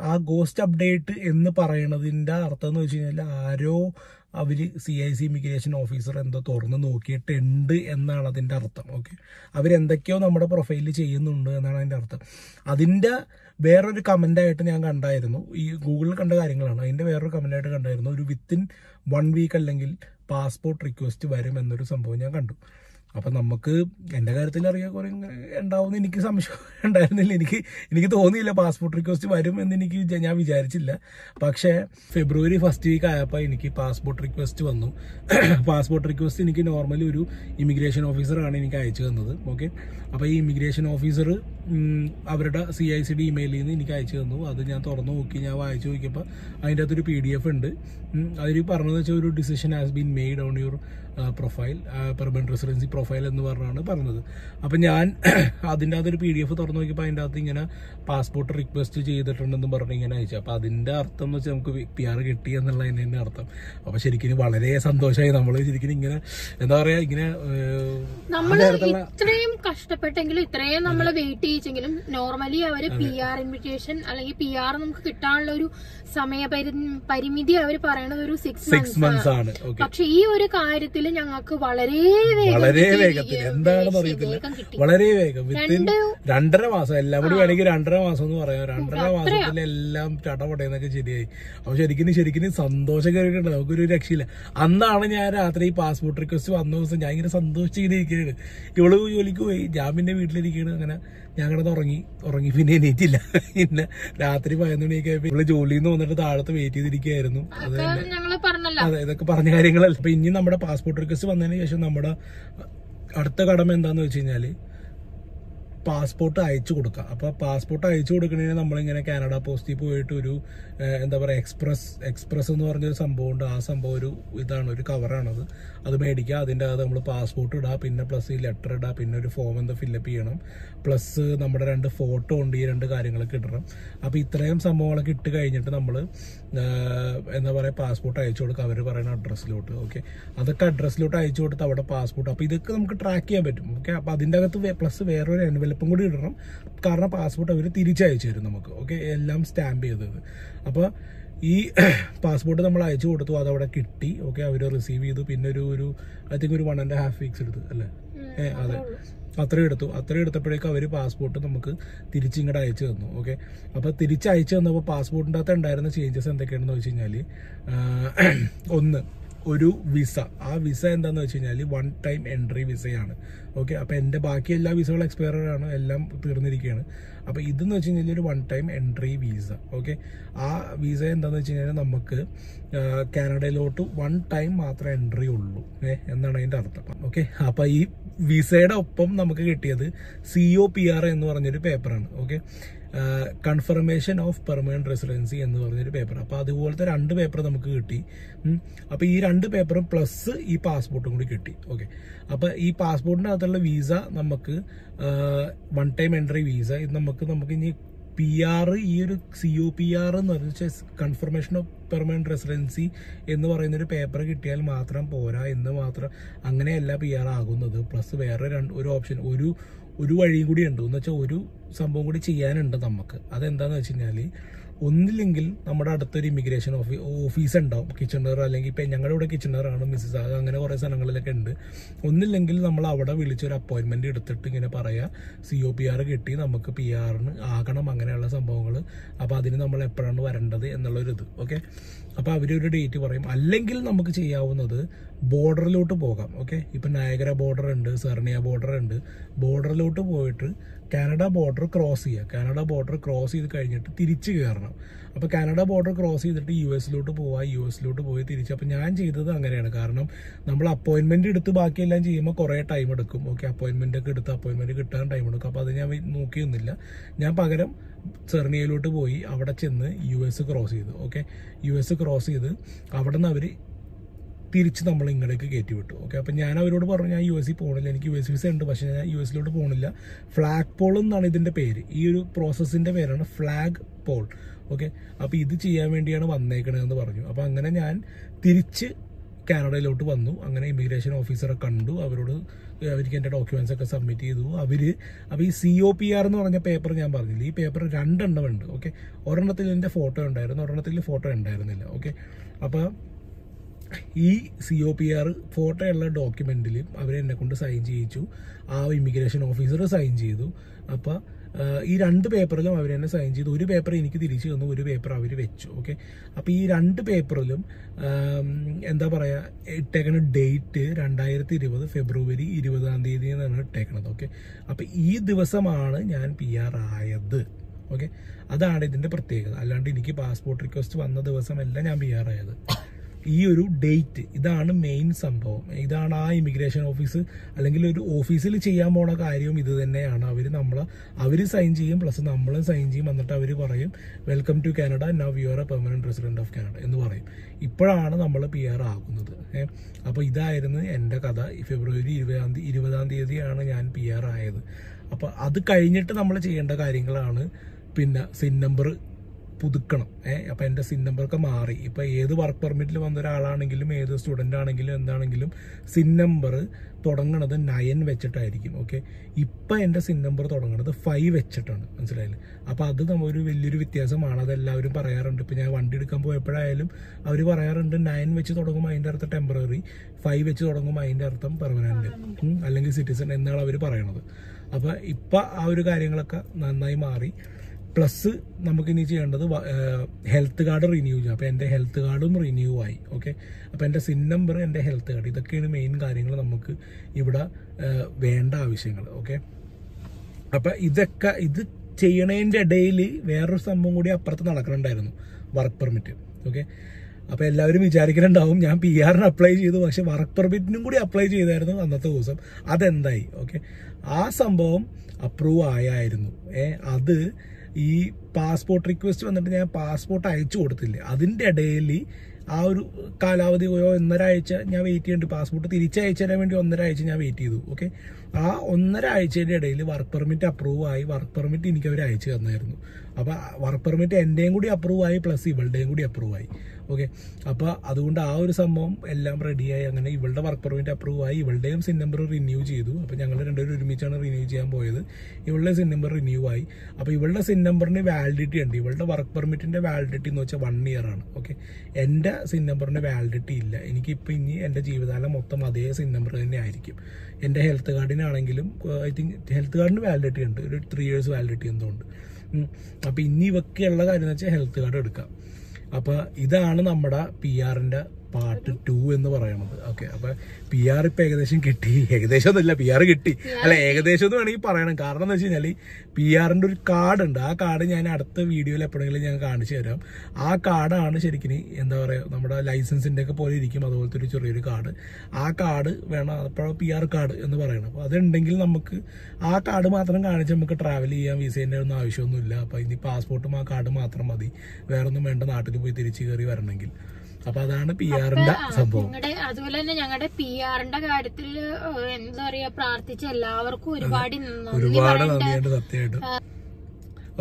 ആ ഗോസ്റ്റ് അപ്ഡേറ്റ് എന്ന് പറയണതിന്റെ അർത്ഥം എന്ന് വെച്ച് കഴിഞ്ഞാൽ ആരോ അവർ C I C immigration officer എന്തോ തുറന്ന് നോക്കിയിട്ടുണ്ട് എന്നാണ് അതിന്റെ അർത്ഥം ഓക്കെ അവരെന്തൊക്കെയോ നമ്മുടെ പ്രൊഫൈലിൽ ചെയ്യുന്നുണ്ട് എന്നാണ് അതിന്റെ അർത്ഥം. അതിന്റെ വേറൊരു കമന്റായിട്ട് ഞാൻ കണ്ടായിരുന്നു ഈ ഗൂഗിളിൽ കണ്ട കാര്യങ്ങളാണ്. അതിന്റെ വേറൊരു കമന്റായിട്ട് കണ്ടായിരുന്നു ഒരു വിത്തിൻ വൺ വീക്ക് അല്ലെങ്കിൽ പാസ്പോർട്ട് റിക്വസ്റ്റ് വരും എന്നൊരു സംഭവം ഞാൻ കണ്ടു. അപ്പൊ നമുക്ക് എന്റെ കാര്യത്തിൽ അറിയാൻ കുറേ ഉണ്ടാവുമെന്ന് എനിക്ക് സംശയം ഉണ്ടായിരുന്നില്ല. എനിക്ക് എനിക്ക് തോന്നിയില്ല പാസ്പോർട്ട് റിക്വസ്റ്റ് വരും എന്ന് എനിക്ക് ഞാൻ വിചാരിച്ചില്ല. പക്ഷേ ഫെബ്രുവരി ഫസ്റ്റ് വീക്ക് ആയപ്പോൾ എനിക്ക് പാസ്പോർട്ട് റിക്വസ്റ്റ് വന്നു. പാസ്പോർട്ട് റിക്വസ്റ്റ് എനിക്ക് നോർമലി ഒരു ഇമിഗ്രേഷൻ ഓഫീസറാണ് എനിക്ക് അയച്ചു തന്നത്. ഓക്കെ അപ്പോൾ ഈ ഇമിഗ്രേഷൻ ഓഫീസർ അവരുടെ സി ഐ സി ഡി ഇമെയിലിൽ നിന്ന് എനിക്ക് അയച്ചു തന്നു. അത് ഞാൻ തുറന്നു നോക്കി. ഞാൻ വായിച്ചു നോക്കിയപ്പോൾ അതിന്റെ അകത്തൊരു പി ഡി എഫ് ഉണ്ട്. അതിൽ പറഞ്ഞതെന്ന് വെച്ചാൽ ഒരു decision has been made on your profile permanent residency profile എന്ന് പറഞ്ഞാണ് പറഞ്ഞത്. അപ്പം ഞാൻ അതിന്റെ അകത്തൊരു പി ഡി എഫ് തുറന്നു നോക്കിയപ്പോൾ അതിന്റെ അകത്ത് ഇങ്ങനെ പാസ്പോർട്ട് റിക്വസ്റ്റ് ചെയ്തിട്ടുണ്ടെന്ന് പറഞ്ഞ് ഇങ്ങനെ അയച്ചു. അപ്പോൾ അതിന്റെ അർത്ഥം എന്ന് വെച്ചാൽ നമുക്ക് പി ആർ കിട്ടി എന്നുള്ളതിന് തന്നെ അർത്ഥം. അപ്പോൾ ശരിക്കും വളരെ സന്തോഷമായി നമ്മൾ ശരിക്കും ഇങ്ങനെ എന്താ പറയുക ഇങ്ങനെ നേരത്തുള്ള ഇത്രയും കഷ്ടപ്പെട്ടെങ്കിലും ഇത്രയും നമ്മൾ വെയിറ്റ് ചെയ്യിച്ചെങ്കിലും നോർമലി അവർ പി ആർ ഇൻവിറ്റേഷൻ അല്ലെങ്കിൽ പി ആർ നമുക്ക് കിട്ടാനുള്ള ഒരു സമയ പരിമിതി അവർ പറയണത് ഒരു സിക്സ് മന്ത്സ് ആണ്. പക്ഷെ ഈ ഒരു കാര്യത്തിൽ ഞങ്ങൾക്ക് വളരെ വളരെ വേഗത്തിൽ. എന്താണെന്ന് അറിയത്തില്ല. വളരെ വേഗം. വിത്തിൻ രണ്ട് രണ്ടര മാസം. എല്ലാം കൂടി വേണമെങ്കിൽ രണ്ടര മാസം എന്ന് പറയാം. രണ്ടര മാസത്തിൽ എല്ലാം ചടപടയെന്നൊക്കെ ശരിയായി. അപ്പൊ ശരിക്കും ശരിക്കും സന്തോഷം കയറിയിട്ടുണ്ട് നമുക്കൊരു രക്ഷയില്ല. അന്നാണ് ഞാൻ രാത്രി പാസ്പോർട്ട് റിക്വസ്റ്റ് വന്ന ദിവസം ഞാൻ ഇങ്ങനെ സന്തോഷിച്ചിങ്ങനെ ഇരിക്കുകയാണ്. ഇവൾ ജോലിക്ക് പോയി. ഞാൻ പിന്നെ വീട്ടിലിരിക്കുകയാണ്. അങ്ങനെ ഞാൻ കിടന്ന് ഉറങ്ങി. ഉറങ്ങി. പിന്നെ എണീറ്റില്ല. പിന്നെ രാത്രി പതിനൊന്ന് മണിയൊക്കെ ആയപ്പോ ഇവൾ ജോലിയിൽ നിന്ന് വന്നിട്ട് താഴത്ത് വെയിറ്റ് ചെയ്തിരിക്കുകയായിരുന്നു അതെ ഇതൊക്കെ പറഞ്ഞ കാര്യങ്ങളല്ല. അപ്പൊ ഇനി നമ്മുടെ പാസ്പോർട്ട് റിക്വസ്റ്റ് വന്നതിന് ശേഷം നമ്മുടെ അടുത്ത കടമ എന്താന്ന് വെച്ച് കഴിഞ്ഞാൽ പാസ്പോർട്ട് അയച്ചു കൊടുക്കുക. അപ്പൊ പാസ്പോർട്ട് അയച്ചു കൊടുക്കണതിന് നമ്മളിങ്ങനെ കാനഡ പോസ്റ്റിൽ പോയിട്ട് ഒരു എന്താ പറയുക എക്സ്പ്രസ് എക്സ്പ്രസ് എന്ന് പറഞ്ഞൊരു സംഭവം ഉണ്ട്. ആ സംഭവം ഒരു ഇതാണ് ഒരു കവറാണത്. അത് മേടിക്കുക. അതിന്റെ അകത്ത് നമ്മൾ പാസ്പോർട്ട് ഇടുക പിന്നെ പ്ലസ് ഈ ലെറ്റർ ഇടുക പിന്നെ ഒരു ഫോം എന്താ ഫില്ലപ്പ് ചെയ്യണം. പ്ലസ് നമ്മുടെ രണ്ട് ഫോട്ടോ ഉണ്ട് ഈ രണ്ട് കാര്യങ്ങളൊക്കെ ഇടണം. അപ്പോൾ ഇത്രയും സംഭവങ്ങളൊക്കെ ഇട്ട് കഴിഞ്ഞിട്ട് നമ്മൾ എന്താ പറയുക പാസ്പോർട്ട് അയച്ചു കൊടുക്കുക. അവർ പറയുന്ന അഡ്രസ്സിലോട്ട് ഓക്കെ അതൊക്കെ അഡ്രസ്സിലോട്ട് അയച്ചു കൊടുത്ത് അവിടെ പാസ്പോർട്ട്. അപ്പോൾ ഇതൊക്കെ നമുക്ക് ട്രാക്ക് ചെയ്യാൻ പറ്റും. ഓക്കെ അപ്പോൾ അതിന്റെ അകത്ത് പ്ലസ് വേറൊരു എൻവലപ്പും കൂടി ഇടണം. കാരണം പാസ്പോർട്ട് അവർ തിരിച്ചയച്ചു തരും നമുക്ക്. ഓക്കെ എല്ലാം സ്റ്റാമ്പ് ചെയ്തത്. അപ്പോൾ ഈ പാസ്പോർട്ട് നമ്മൾ അയച്ചു കൊടുത്തു. അതവിടെ കിട്ടി. ഓക്കെ അവർ റിസീവ് ചെയ്തു. പിന്നെ ഒരു ഒരു ഐ തിങ്ക് ഒരു വൺ ആൻഡ് ഹാഫ് വീക്സ് എടുത്തു അല്ലേ? ഏ അതെ. അത്രയും എടുത്തു. അത്രയും എടുത്തപ്പോഴേക്കും അവർ പാസ്പോർട്ട് നമുക്ക് തിരിച്ചിങ്ങോട്ട് അയച്ചു തന്നു. ഓക്കെ അപ്പോൾ തിരിച്ചയച്ചു തന്നപ്പോൾ പാസ്പോർട്ടിന്റെ അകത്ത് ഉണ്ടായിരുന്ന ചേഞ്ചസ് എന്തൊക്കെയാണെന്ന് വെച്ച് കഴിഞ്ഞാൽ ഒന്ന് ഒരു വിസ ആ വിസ എന്താണെന്ന് വെച്ച് കഴിഞ്ഞാൽ വൺ ടൈം എൻട്രി വിസയാണ് ഓക്കെ അപ്പോൾ എന്റെ ബാക്കി എല്ലാ വിസകളും എക്സ്പയർ ആണ് എല്ലാം തീർന്നിരിക്കുകയാണ് അപ്പോൾ ഇതെന്ന് വെച്ച് കഴിഞ്ഞാൽ ഒരു one time entry visa okay? ആ വിസ എന്താണെന്ന് വെച്ച് കഴിഞ്ഞാൽ നമുക്ക് കാനഡയിലോട്ട് വൺ ടൈം മാത്രമേ എൻട്രി ഉള്ളൂ. എന്നാണ് അതിന്റെ അർത്ഥം. ഓക്കെ അപ്പോൾ ഈ വിസയുടെ ഒപ്പം നമുക്ക് കിട്ടിയത് സി ഒ പി ആർ എന്ന് പറഞ്ഞൊരു പേപ്പറാണ് okay? Confirmation of permanent residency എന്ന് പറഞ്ഞൊരു പേപ്പർ അപ്പോൾ അതുപോലത്തെ രണ്ട് പേപ്പർ നമുക്ക് കിട്ടി. അപ്പോൾ ഈ രണ്ട് പേപ്പറും പ്ലസ് ഈ പാസ്പോർട്ടും കൂടി കിട്ടി ഓക്കെ? അപ്പോൾ ഈ പാസ്പോർട്ടിന്റെ അകത്തുള്ള വിസ നമുക്ക് വൺ ടൈം എൻട്രി വിസ ഇത് നമുക്ക് നമുക്ക് ഇനി പി ആർ ഈ ഒരു സി ഒ പി ആർ എന്ന് പറഞ്ഞാൽ കൺഫർമേഷൻ ഓഫ് പെർമനന്റ് റെസിഡൻസി എന്ന് പറയുന്ന ഒരു പേപ്പർ കിട്ടിയാൽ മാത്രം പോരാ എന്ന് മാത്രം അങ്ങനെയല്ല പി ആർ ആകുന്നത്. പ്ലസ് വേറെ രണ്ട് ഒരു ഓപ്ഷൻ ഒരു ഒരു വഴിയും കൂടി ഉണ്ട്. എന്ന് വെച്ചാൽ ഒരു സംഭവം കൂടി ചെയ്യാനുണ്ട് നമുക്ക്. അതെന്താന്ന് വെച്ച് കഴിഞ്ഞാൽ ഒന്നില്ലെങ്കിൽ നമ്മുടെ അടുത്തൊരു ഇമിഗ്രേഷൻ ഓഫീ ഓഫീസ് ഉണ്ടാവും. കിച്ചൺ ഡോർ അല്ലെങ്കിൽ ഇപ്പം ഞങ്ങളുടെ ഇവിടെ കിച്ചൺ ഡോറാണ് മിസ്സസ് ആഗ് അങ്ങനെ കുറേ സ്ഥലങ്ങളിലൊക്കെ ഉണ്ട്. ഒന്നില്ലെങ്കിൽ നമ്മൾ അവിടെ വിളിച്ചൊരു അപ്പോയിൻമെന്റ് എടുത്തിട്ട് ഇങ്ങനെ പറയാ സി ഒ പി ആർ കിട്ടി നമുക്ക് പി ആറിന് ആകണം അങ്ങനെയുള്ള സംഭവങ്ങൾ. അപ്പോൾ അതിന് നമ്മൾ എപ്പോഴാണ് വരേണ്ടത് എന്നുള്ളൊരിത്. ഓക്കെ? അപ്പോൾ അവരൊരു ഡേറ്റ് പറയും. അല്ലെങ്കിൽ നമുക്ക് ചെയ്യാവുന്നത് ബോർഡറിലോട്ട് പോകാം ഓക്കെ ഇപ്പം നയഗര ബോർഡർ ഉണ്ട് സെർണിയ ബോർഡർ ഉണ്ട്. ബോർഡറിലോട്ട് പോയിട്ട് കാനഡ ബോർഡർ ക്രോസ് ചെയ്യുക കാനഡ ബോർഡർ ക്രോസ് ചെയ്ത് കഴിഞ്ഞിട്ട് തിരിച്ച് കയറണം അപ്പോൾ കാനഡ ബോർഡർ ക്രോസ് ചെയ്തിട്ട് യു എസിലോട്ട് പോവുക യു എസിലോട്ട് പോയി തിരിച്ച്. അപ്പോൾ ഞാൻ ചെയ്തത് അങ്ങനെയാണ്. കാരണം നമ്മൾ അപ്പോയിന്റ്മെന്റ് എടുത്ത് ബാക്കിയെല്ലാം ചെയ്യുമ്പോൾ കുറേ ടൈം എടുക്കും ഓക്കെ അപ്പോയിന്റ്മെന്റ് ഒക്കെ എടുത്ത് അപ്പോയിന്റ്മെന്റ് കിട്ടാൻ ടൈം എടുക്കും. അപ്പോൾ അത് ഞാൻ നോക്കിയൊന്നുമില്ല. ഞാൻ പകരം സെർണിയയിലോട്ട് പോയി അവിടെ ചെന്ന് യു എസ് ക്രോസ് ചെയ്തു ഓക്കെ യു എസ് ക്രോസ് ചെയ്ത് അവിടെ നിന്ന് അവർ തിരിച്ച് നമ്മൾ ഇങ്ങോട്ടേക്ക് കയറ്റി വിട്ടു ഓക്കെ അപ്പം ഞാൻ അവരോട് പറഞ്ഞു ഞാൻ യു എസ് സി പോകണില്ല എനിക്ക് യു എസ് വിസ ഉണ്ട്. പക്ഷേ ഞാൻ യു എസിലോട്ട് പോകണില്ല ഫ്ലാഗ് പോൾ എന്നാണ് ഇതിന്റെ പേര്. ഈ ഒരു പ്രോസസ്സിന്റെ പേരാണ് ഫ്ലാഗ് പോൾ ഓക്കെ അപ്പോൾ ഇത് ചെയ്യാൻ വേണ്ടിയാണ് വന്നേക്കണതെന്ന് പറഞ്ഞു. അപ്പോൾ അങ്ങനെ ഞാൻ തിരിച്ച് കാനഡയിലോട്ട് വന്നു. അങ്ങനെ ഇമിഗ്രേഷൻ ഓഫീസറെ കണ്ടു. അവരോട് അവർക്ക് എന്റെ ഡോക്യുമെൻസ് ഒക്കെ സബ്മിറ്റ് ചെയ്തു. അവർ അപ്പോൾ ഈ സി ഒ പി ആർ എന്ന് പറഞ്ഞ പേപ്പർ ഞാൻ പറഞ്ഞില്ല? ഈ പേപ്പർ രണ്ടെണ്ണം ഉണ്ട്. ഓക്കെ ഒരെണ്ണത്തിൽ എന്റെ ഫോട്ടോ ഉണ്ടായിരുന്നു. ഒരെണ്ണത്തിൽ ഫോട്ടോ ഉണ്ടായിരുന്നില്ല. ഓക്കെ അപ്പോൾ ഈ C O P R photo ഉള്ള അവരെന്നെ കൊണ്ട് സൈൻ ചെയ്യിച്ചു. ആ ഇമിഗ്രേഷൻ ഓഫീസർ സൈൻ ചെയ്തു. അപ്പോൾ ഈ രണ്ട് പേപ്പറിലും അവർ എന്നെ സൈൻ ചെയ്തു. ഒരു പേപ്പർ എനിക്ക് തിരിച്ചു തന്നു ഒരു പേപ്പർ അവർ വെച്ചു. ഓക്കെ അപ്പോൾ ഈ രണ്ട് പേപ്പറിലും എന്താ പറയുക ഇട്ടേക്കണ ഡേറ്റ് രണ്ടായിരത്തി ഇരുപത് ഫെബ്രുവരി ഇരുപതാം തീയതി എന്നാണ് ഇട്ടേക്കണത്. ഓക്കെ അപ്പോൾ ഈ ദിവസമാണ് ഞാൻ പി ആർ ആയത്. ഓക്കെ അതാണ് ഇതിന്റെ പ്രത്യേകത. അല്ലാണ്ട് എനിക്ക് പാസ്പോർട്ട് റിക്വസ്റ്റ് വന്ന ദിവസമല്ല ഞാൻ പി ആർ ആയത്. ഈ ഒരു ഡേറ്റ് ഇതാണ് മെയിൻ സംഭവം. ഇതാണ് ആ ഇമിഗ്രേഷൻ ഓഫീസ് അല്ലെങ്കിൽ ഒരു ഓഫീസിൽ ചെയ്യാൻ പോണ കാര്യവും ഇത് തന്നെയാണ്. അവർ നമ്മൾ അവർ സൈൻ ചെയ്യും പ്ലസ് നമ്മളും സൈൻ ചെയ്യും. എന്നിട്ട് അവർ പറയും welcome to Canada now you are a permanent resident of Canada എന്ന് പറയും. ഇപ്പോഴാണ് നമ്മൾ പി ആർ ആകുന്നത്. അപ്പോൾ ഇതായിരുന്നു എന്റെ കഥ. ഫെബ്രുവരി ഇരുപതാം തീയതി ഇരുപതാം തീയതിയാണ് ഞാൻ പി ആർ ആയത്. അപ്പോൾ അത് കഴിഞ്ഞിട്ട് നമ്മൾ ചെയ്യേണ്ട കാര്യങ്ങളാണ്. പിന്നെ സിൻ നമ്പർ പുതുക്കണം. ഏഹ് അപ്പം എന്റെ സിൻ നമ്പറൊക്കെ മാറി. ഇപ്പം ഏത് വർക്ക് പെർമിറ്റിൽ വന്ന ഒരാളാണെങ്കിലും ഏത് സ്റ്റുഡന്റ് ആണെങ്കിലും എന്താണെങ്കിലും സിൻ നമ്പർ തുടങ്ങണത് നയൻ വെച്ചിട്ടായിരിക്കും. ഓക്കെ? ഇപ്പം എന്റെ സിൻ നമ്പർ തുടങ്ങണത് ഫൈവ് വെച്ചിട്ടാണ്. മനസ്സിലായില്ലേ? അപ്പോൾ അത് ഒരു വലിയൊരു വ്യത്യാസമാണ്. അതെല്ലാവരും പറയാറുണ്ട്. ഇപ്പം ഞാൻ വണ്ടി എടുക്കാൻ പോയപ്പോഴായാലും അവർ പറയാറുണ്ട് നയൻ വെച്ച് തുടങ്ങും അതിന്റെ അർത്ഥം ടെമ്പററി ഫൈവ് വെച്ച് തുടങ്ങും അതിന്റെ അർത്ഥം പെർമനന്റ് അല്ലെങ്കിൽ സിറ്റിസൺ എന്നാണ് അവർ പറയണത്. അപ്പോൾ ഇപ്പം ആ ഒരു കാര്യങ്ങളൊക്കെ നന്നായി മാറി. പ്ലസ് നമുക്കിനി ചെയ്യേണ്ടത് ഹെൽത്ത് കാർഡ് റിന്യൂ ചെയ്യാം. അപ്പോൾ എന്റെ ഹെൽത്ത് കാർഡും റിന്യൂ ആയി. ഓക്കെ അപ്പോൾ എന്റെ സിൻ നമ്പർ എന്റെ ഹെൽത്ത് കാർഡ് ഇതൊക്കെയാണ് മെയിൻ കാര്യങ്ങൾ നമുക്ക് ഇവിടെ വേണ്ട ആവശ്യങ്ങൾ. ഓക്കെ അപ്പം ഇതൊക്കെ ഇത് ചെയ്യണതിന്റെ ഇടയിൽ വേറൊരു സംഭവം കൂടി അപ്പുറത്ത് നടക്കണുണ്ടായിരുന്നു. വർക്ക് പെർമിറ്റ് ഓക്കെ അപ്പോൾ എല്ലാവരും വിചാരിക്കുന്നുണ്ടാവും ഞാൻ പി ആറിന് അപ്ലൈ ചെയ്തു പക്ഷെ വർക്ക് പെർമിറ്റിനും കൂടി അപ്ലൈ ചെയ്തായിരുന്നു അന്നത്തെ ദിവസം. അതെന്തായി? ഓക്കെ ആ സംഭവം അപ്രൂവ് ആയായിരുന്നു. ഏ അത് ഈ പാസ്പോർട്ട് റിക്വസ്റ്റ് വന്നിട്ട് ഞാൻ പാസ്പോർട്ട് അയച്ചു കൊടുത്തില്ല. അതിന്റെ ഇടയിൽ ആ ഒരു കാലാവധി പോയോ ഒന്നര ആഴ്ച ഞാൻ വെയിറ്റ് ചെയ്യുന്നുണ്ട് പാസ്പോർട്ട് തിരിച്ചയച്ചു തരാൻ വേണ്ടി ഒന്നര ആഴ്ച ഞാൻ വെയിറ്റ് ചെയ്തു. ഓക്കെ ആ ഒന്നര ആഴ്ചയുടെ ഇടയിൽ വർക്ക് പെർമിറ്റ് അപ്രൂവ് ആയി. വർക്ക് പെർമിറ്റ് എനിക്ക് അവർ അയച്ചു തന്നായിരുന്നു. അപ്പോൾ വർക്ക് പെർമിറ്റ് എന്റെയും കൂടി അപ്രൂവ് ആയി പ്ലസ് ഇവളുടെയും കൂടി അപ്രൂവ് ആയി. ഓക്കെ അപ്പോൾ അതുകൊണ്ട് ആ ഒരു സംഭവം എല്ലാം റെഡിയായി അങ്ങനെ ഇവളുടെ വർക്ക് പെർമിറ്റ് അപ്രൂവ് ആയി. ഇവളുടെയും സിൻ നമ്പർ റിന്യൂ ചെയ്തു. അപ്പോൾ ഞങ്ങൾ രണ്ടുപേരും ഒരുമിച്ചാണ് റിന്യൂ ചെയ്യാൻ പോയത്. ഇവളുടെ സിൻ നമ്പർ റിന്യൂ ആയി. അപ്പോൾ ഇവളുടെ സിൻ നമ്പറിന് വാലിഡിറ്റി ഉണ്ട്. ഇവളുടെ വർക്ക് പെർമിറ്റിന്റെ വാലിഡിറ്റി എന്ന് വെച്ചാൽ വൺ ഇയർ ആണ്. ഓക്കെ എന്റെ സിൻ നമ്പറിന് വാലിഡിറ്റി ഇല്ല. എനിക്കിപ്പോൾ ഇനി എന്റെ ജീവിതകാലം മൊത്തം അതേ സിൻ നമ്പർ തന്നെ ആയിരിക്കും. എന്റെ ഹെൽത്ത് കാർഡിനാണെങ്കിലും ഐ തിങ്ക് ഹെൽത്ത് കാർഡിന് വാലിഡിറ്റി ഉണ്ട്. ഒരു ത്രീ ഇയേഴ്സ് വാലിഡിറ്റി എന്തോ ഉണ്ട്. അപ്പോൾ ഇനി ഇവയ്ക്കുള്ള കാര്യം എന്ന് വെച്ചാൽ ഹെൽത്ത് കാർഡ് എടുക്കാം. അപ്പൊ ഇതാണ് നമ്മുടെ പി ആറിന്റെ പാർട്ട് ടു എന്ന് പറയണത്. ഓക്കെ അപ്പൊ പി ആർ ഇപ്പൊ ഏകദേശം കിട്ടി. ഏകദേശം ഒന്നുമില്ല പി ആർ കിട്ടി. അല്ല ഏകദേശം എന്ന് വേണമെങ്കിൽ പറയണം. കാരണം എന്താ വെച്ച് കഴിഞ്ഞാൽ പി ആറിന്റെ ഒരു കാർഡ് ഉണ്ട്. ആ കാർഡ് ഞാൻ അടുത്ത വീഡിയോയിൽ എപ്പോഴെങ്കിലും ഞാൻ കാണിച്ചു തരാം. ആ കാർഡാണ് ശരിക്കും എന്താ പറയുക നമ്മുടെ ലൈസൻസിന്റെ ഒക്കെ പോലെ ഇരിക്കും. അതുപോലത്തെ ഒരു ചെറിയൊരു കാർഡ് ആ കാർഡ് വേണം. അപ്പോഴും പി ആർ കാർഡ് എന്ന് പറയണം. അപ്പൊ അതുണ്ടെങ്കിൽ നമുക്ക് ആ കാർഡ് മാത്രം കാണിച്ച് നമുക്ക് ട്രാവൽ ചെയ്യാൻ വിസേന്റെ ഒന്നും ആവശ്യമൊന്നുമില്ല. അപ്പൊ ഇനി പാസ്പോർട്ടും ആ കാർഡ് മാത്രം മതി. വേറൊന്നും വേണ്ട നാട്ടിൽ പോയി തിരിച്ചു കയറി വരണമെങ്കിൽ. അപ്പൊ അതാണ് പി ആറിന്റെ സംഭവം. അതുപോലെ തന്നെ ഞങ്ങളുടെ പി ആറിന്റെ കാര്യത്തിൽ എന്താ പറയാ പ്രാർത്ഥിച്ച എല്ലാവർക്കും ഒരുപാട് ഒരുപാട് നന്ദിയുണ്ട് സത്യമായിട്ടും.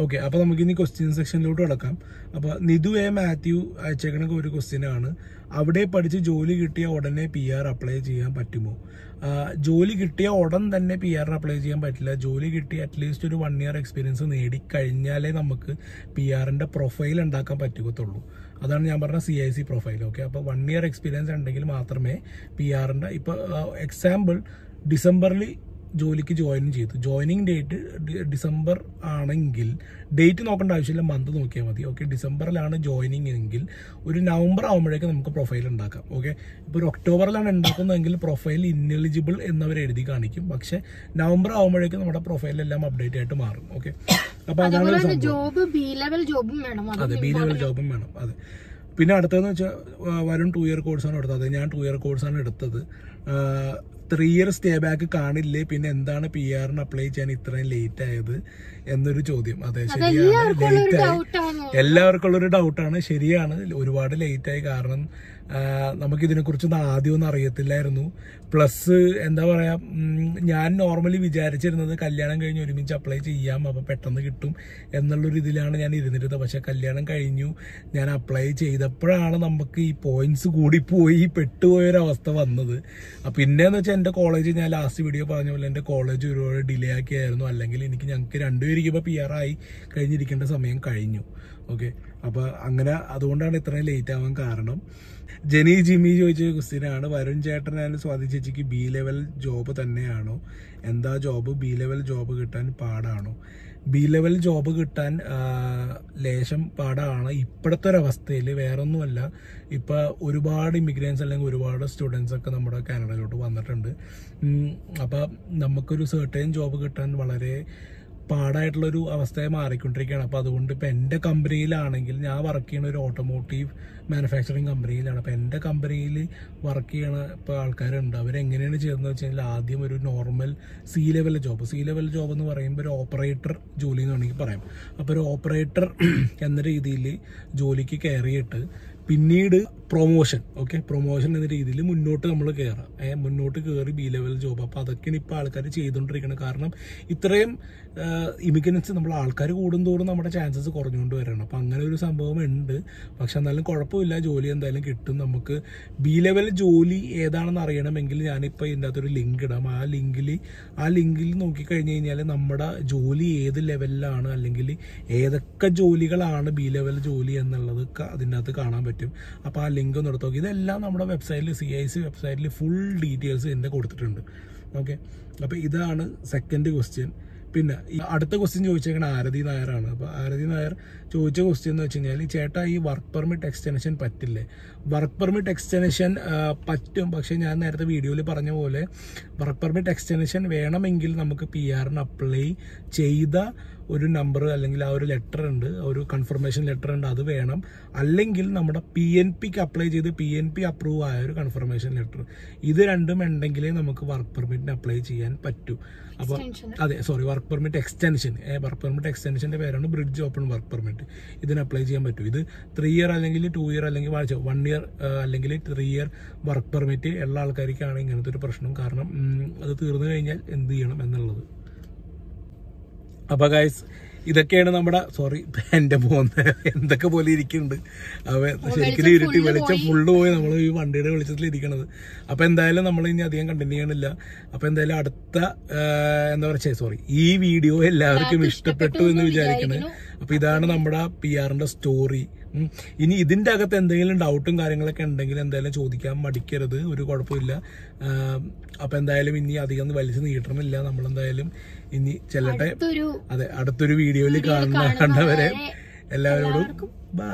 ഓക്കെ അപ്പൊ നമുക്ക് ഇനി ക്വസ്റ്റ്യൻ സെക്ഷനിലോട്ട് കിടക്കാം. അപ്പൊ നിധു എ മാത്യു അയച്ചേക്കണ ഒരു ക്വസ്റ്റ്യൻ ആണ്. അവിടെ പഠിച്ച് ജോലി കിട്ടിയ ഉടനെ പി ആർ അപ്ലൈ ചെയ്യാൻ പറ്റുമോ? ജോലി കിട്ടിയ ഉടൻ തന്നെ പി ആറിന് അപ്ലൈ ചെയ്യാൻ പറ്റില്ല. ജോലി കിട്ടി അറ്റ്ലീസ്റ്റ് ഒരു വൺ ഇയർ എക്സ്പീരിയൻസ് നേടിക്കഴിഞ്ഞാലേ നമുക്ക് പി ആറിന്റെ പ്രൊഫൈൽ ഉണ്ടാക്കാൻ പറ്റുകത്തുള്ളൂ അതാണ് ഞാൻ പറഞ്ഞ C I C profile okay അപ്പോൾ വൺ ഇയർ എക്സ്പീരിയൻസ് ഉണ്ടെങ്കിൽ മാത്രമേ പി ആറിന്റെ ഇപ്പൊ എക്സാമ്പിൾ ഡിസംബറിൽ ജോലിക്ക് ജോയിൻ ചെയ്തു. ജോയിനിങ് ഡേറ്റ് ഡിസംബർ ആണെങ്കിൽ ഡേറ്റ് നോക്കേണ്ട ആവശ്യമില്ല മന്ത് നോക്കിയാൽ മതി. ഓക്കെ ഡിസംബറിലാണ് ജോയിനിങ് എങ്കിൽ ഒരു നവംബർ ആകുമ്പോഴേക്ക് നമുക്ക് പ്രൊഫൈൽ ഉണ്ടാക്കാം. ഓക്കെ ഇപ്പോൾ ഒരു ഒക്ടോബറിലാണ് ഉണ്ടാക്കുന്നതെങ്കിൽ പ്രൊഫൈൽ ഇന്നെലിജിബിൾ എന്നവർ എഴുതി കാണിക്കും. പക്ഷെ നവംബർ ആകുമ്പോഴേക്ക് നമ്മുടെ പ്രൊഫൈലെല്ലാം അപ്ഡേറ്റ് ആയിട്ട് മാറും. ഓക്കെ അപ്പോൾ അതാണ് ജോബ് ബി ലെവൽ ജോബും വേണം. അത് അതെ ബി ലെവൽ ജോബും വേണം. അതെ. പിന്നെ അടുത്തതെന്ന് വെച്ചാൽ വരും ടു ഇയർ കോഴ്സാണ് എടുത്തത്. ഞാൻ ടു ഇയർ കോഴ്സാണ് എടുത്തത്. ത്രീ ഇയർ സ്റ്റേ ബാക്ക് കാണില്ലേ? പിന്നെ എന്താണ് പി ആറിന് അപ്ലൈ ചെയ്യാൻ ഇത്രയും ലേറ്റ് ആയത് എന്നൊരു ചോദ്യം. അതെ ശരിയാണ്. ലേറ്റ് ആയി. എല്ലാവർക്കും ഉള്ളൊരു ഡൗട്ടാണ് ശരിയാണ്. ഒരുപാട് ലേറ്റ് ആയി. കാരണം നമുക്കിതിനെ നമുക്ക് ഇതിനെക്കുറിച്ചൊന്നും ആദ്യമൊന്നും അറിയത്തില്ലായിരുന്നു. പ്ലസ് എന്താ പറയാ ഞാൻ നോർമലി വിചാരിച്ചിരുന്നത് കല്യാണം കഴിഞ്ഞ് ഒരുമിച്ച് അപ്ലൈ ചെയ്യാം അപ്പൊ പെട്ടെന്ന് കിട്ടും എന്നുള്ളൊരു ഇതിലാണ് ഞാൻ ഇരുന്നിരുന്നത്. പക്ഷെ കല്യാണം കഴിഞ്ഞു. ഞാൻ അപ്ലൈ ചെയ്തപ്പോഴാണ് നമുക്ക് ഈ പോയിന്റ്സ് കൂടി കൂടിപ്പോയി പെട്ടുപോയൊരവസ്ഥ വന്നത്. അപ്പൊ പിന്നെന്ന് വെച്ചാൽ എന്റെ കോളേജ് ഞാൻ ലാസ്റ്റ് വീഡിയോ പറഞ്ഞ പോലെ എന്റെ കോളേജ് ഒരുപാട് ഡിലേ ആക്കിയായിരുന്നു. അല്ലെങ്കിൽ എനിക്ക് ഞങ്ങൾക്ക് രണ്ടുപേരിക്കുമ്പോൾ പി ആർ ആയി കഴിഞ്ഞിരിക്കേണ്ട സമയം കഴിഞ്ഞു. ഓക്കെ അപ്പൊ അങ്ങനെ അതുകൊണ്ടാണ് ഇത്രയും ലേറ്റ് ആവാൻ കാരണം. ജനി ജിമ്മി ചോദിച്ച ക്വസ്റ്റിനാണ് വരുൺ ചേട്ടനെ സ്വാധീനിച്ച ചേച്ചിക്ക് ബി ലെവൽ ജോബ് തന്നെയാണോ? എന്താ ജോബ് ബി ലെവൽ ജോബ് കിട്ടാൻ പാടാണോ? ബി ലെവൽ ജോബ് കിട്ടാൻ ലേശം പാടാണ്. ഇപ്പോഴത്തെ ഒരവസ്ഥയിൽ വേറൊന്നുമല്ല. ഇപ്പം ഒരുപാട് ഇമിഗ്രൻസ് അല്ലെങ്കിൽ ഒരുപാട് സ്റ്റുഡൻസ് ഒക്കെ നമ്മുടെ കാനഡയിലോട്ട് വന്നിട്ടുണ്ട്. അപ്പോൾ നമുക്കൊരു സെർട്ടേൺ ജോബ് കിട്ടാൻ വളരെ പാടായിട്ടുള്ള ഒരു അവസ്ഥയെ മാറിക്കൊണ്ടിരിക്കുകയാണ്. അപ്പോൾ അതുകൊണ്ട് ഇപ്പോൾ എന്റെ കമ്പനിയിലാണെങ്കിൽ ഞാൻ വർക്ക് ചെയ്യുന്ന ഒരു ഓട്ടോമോട്ടീവ് മാനുഫാക്ചറിങ് കമ്പനിയിലാണ് അപ്പോൾ എന്റെ കമ്പനിയിൽ വർക്ക് ചെയ്യണ ഇപ്പോൾ ആൾക്കാരുണ്ട്. അവരെങ്ങനെയാണ് ചെയ്യുന്നത് വെച്ച് കഴിഞ്ഞാൽ ആദ്യം ഒരു normal C level job C level job എന്ന് പറയുമ്പോൾ ഒരു ഓപ്പറേറ്റർ ജോലി എന്ന് വേണമെങ്കിൽ പറയാം. അപ്പോൾ ഒരു ഓപ്പറേറ്റർ എന്ന രീതിയിൽ ജോലിക്ക് കയറിയിട്ട് പിന്നീട് പ്രൊമോഷൻ ഓക്കെ പ്രൊമോഷൻ എന്ന രീതിയിൽ മുന്നോട്ട് നമ്മൾ കയറാം ഏ, മുന്നോട്ട് കയറി ബി ലെവൽ ജോബ് അപ്പോൾ അതൊക്കെയാണ് ഇപ്പോൾ ആൾക്കാർ ചെയ്തുകൊണ്ടിരിക്കുന്നത് കാരണം ഇത്രയും ഇമിഗ്രൻസ് നമ്മൾ ആൾക്കാർ കൂടുന്തോറും നമ്മുടെ ചാൻസസ് കുറഞ്ഞുകൊണ്ട് വരണം. അപ്പം അങ്ങനെ ഒരു സംഭവം ഉണ്ട്. പക്ഷെ എന്നാലും കുഴപ്പമില്ല. ജോലി എന്തായാലും കിട്ടും. നമുക്ക് ബി ലെവൽ ജോലി ഏതാണെന്ന് അറിയണമെങ്കിൽ ഞാനിപ്പോൾ ഇതിന്റെ അകത്തൊരു ലിങ്ക് ഇടാം. ആ ലിങ്കിൽ ആ ലിങ്കിൽ നോക്കിക്കഴിഞ്ഞ് കഴിഞ്ഞാൽ നമ്മുടെ ജോലി ഏത് ലെവലിലാണ് അല്ലെങ്കിൽ ഏതൊക്കെ ജോലികളാണ് ബി ലെവൽ ജോലി എന്നുള്ളത് അതിന്റെ അകത്ത് കാണാൻ പറ്റും. അപ്പോൾ ആ ലിങ്ക് ഒന്ന് എടുത്ത് നോക്കി. ഇതെല്ലാം നമ്മുടെ വെബ്സൈറ്റിൽ സി ഐ സി വെബ്സൈറ്റിൽ ഫുൾ ഡീറ്റെയിൽസ് ഇതിന്റെ കൊടുത്തിട്ടുണ്ട്. ഓക്കെ അപ്പോൾ ഇതാണ് സെക്കൻഡ് ക്വസ്റ്റ്യൻ പിന്നെ ഈ അടുത്ത ക്വസ്റ്റ്യൻ ചോദിച്ചേക്കണ ആരതി നായരാണ്. അപ്പോൾ ആരതി നായർ ചോദിച്ച ക്വസ്റ്റ്യൻ എന്ന് വെച്ച് കഴിഞ്ഞാൽ ചേട്ടാ ഈ വർക്ക് പെർമിറ്റ് എക്സ്റ്റൻഷൻ പറ്റില്ലേ? വർക്ക് പെർമിറ്റ് എക്സ്റ്റൻഷൻ പറ്റും. പക്ഷേ ഞാൻ നേരത്തെ വീഡിയോയിൽ പറഞ്ഞ പോലെ വർക്ക് പെർമിറ്റ് എക്സ്റ്റൻഷൻ വേണമെങ്കിൽ നമുക്ക് പി ആറിന് അപ്ലൈ ചെയ്ത ഒരു നമ്പർ അല്ലെങ്കിൽ ആ ഒരു ലെറ്റർ ഉണ്ട് ഒരു കൺഫർമേഷൻ ലെറ്റർ ഉണ്ട് അത് വേണം. അല്ലെങ്കിൽ നമ്മുടെ പി എൻ പിക്ക് അപ്ലൈ ചെയ്ത് പി എൻ പി അപ്രൂവ് ആയ ഒരു കൺഫർമേഷൻ ലെറ്റർ ഇത് രണ്ടും ഉണ്ടെങ്കിലേ നമുക്ക് വർക്ക് പെർമിറ്റിന് അപ്ലൈ ചെയ്യാൻ പറ്റൂ. അപ്പോൾ അതെ sorry work permit extension work permit എക്സ്റ്റൻഷന്റെ പേരാണ് ബ്രിഡ്ജ് ഓപ്പൺ വർക്ക് പെർമിറ്റ് ഇതിന് അപ്ലൈ ചെയ്യാൻ പറ്റും. ഇത് ത്രീ ഇയർ അല്ലെങ്കിൽ ടു ഇയർ അല്ലെങ്കിൽ വൺ ഇയർ അല്ലെങ്കിൽ ത്രീ ഇയർ വർക്ക് പെർമിറ്റ് ഉള്ള ആൾക്കാർക്കാണ് ഇങ്ങനത്തെ ഒരു പ്രശ്നം. കാരണം അത് തീർന്നു കഴിഞ്ഞാൽ എന്ത് ചെയ്യണം എന്നുള്ളത്. അപ്പോൾ ഗൈസ് ഇതൊക്കെയാണ് നമ്മുടെ സോറി എന്റെ പോകുന്ന എന്തൊക്കെ പോലെ ഇരിക്കുന്നുണ്ട്. അവ ശരിക്കും ഇരുട്ടി വെളിച്ചം. ഫുള്ള് പോയി നമ്മൾ ഈ വണ്ടിയുടെ വെളിച്ചത്തിൽ ഇരിക്കണത്. അപ്പൊ എന്തായാലും നമ്മൾ ഇനി അധികം കണ്ടിന്യൂ ചെയ്യണില്ല. അപ്പൊ എന്തായാലും അടുത്ത എന്താ പറയുക സോറി ഈ വീഡിയോ എല്ലാവർക്കും ഇഷ്ടപ്പെട്ടു എന്ന് വിചാരിക്കുന്നത് അപ്പൊ ഇതാണ് നമ്മുടെ പി ആറിന്റെ സ്റ്റോറി ഇനി ഇതിന്റെ അകത്ത് എന്തെങ്കിലും ഡൗട്ടും കാര്യങ്ങളൊക്കെ ഉണ്ടെങ്കിൽ എന്തായാലും ചോദിക്കാൻ മടിക്കരുത്. ഒരു കുഴപ്പമില്ല. അപ്പോൾ അപ്പൊ എന്തായാലും ഇനി അധികം വലിച്ചു നീട്ടണില്ല നമ്മളെന്തായാലും ഇനി ചെല്ലട്ടെ. അതെ അടുത്തൊരു വീഡിയോയിൽ വീഡിയോയിൽ കാണുന്ന കണ്ടവരെ എല്ലാവരോടും ബൈ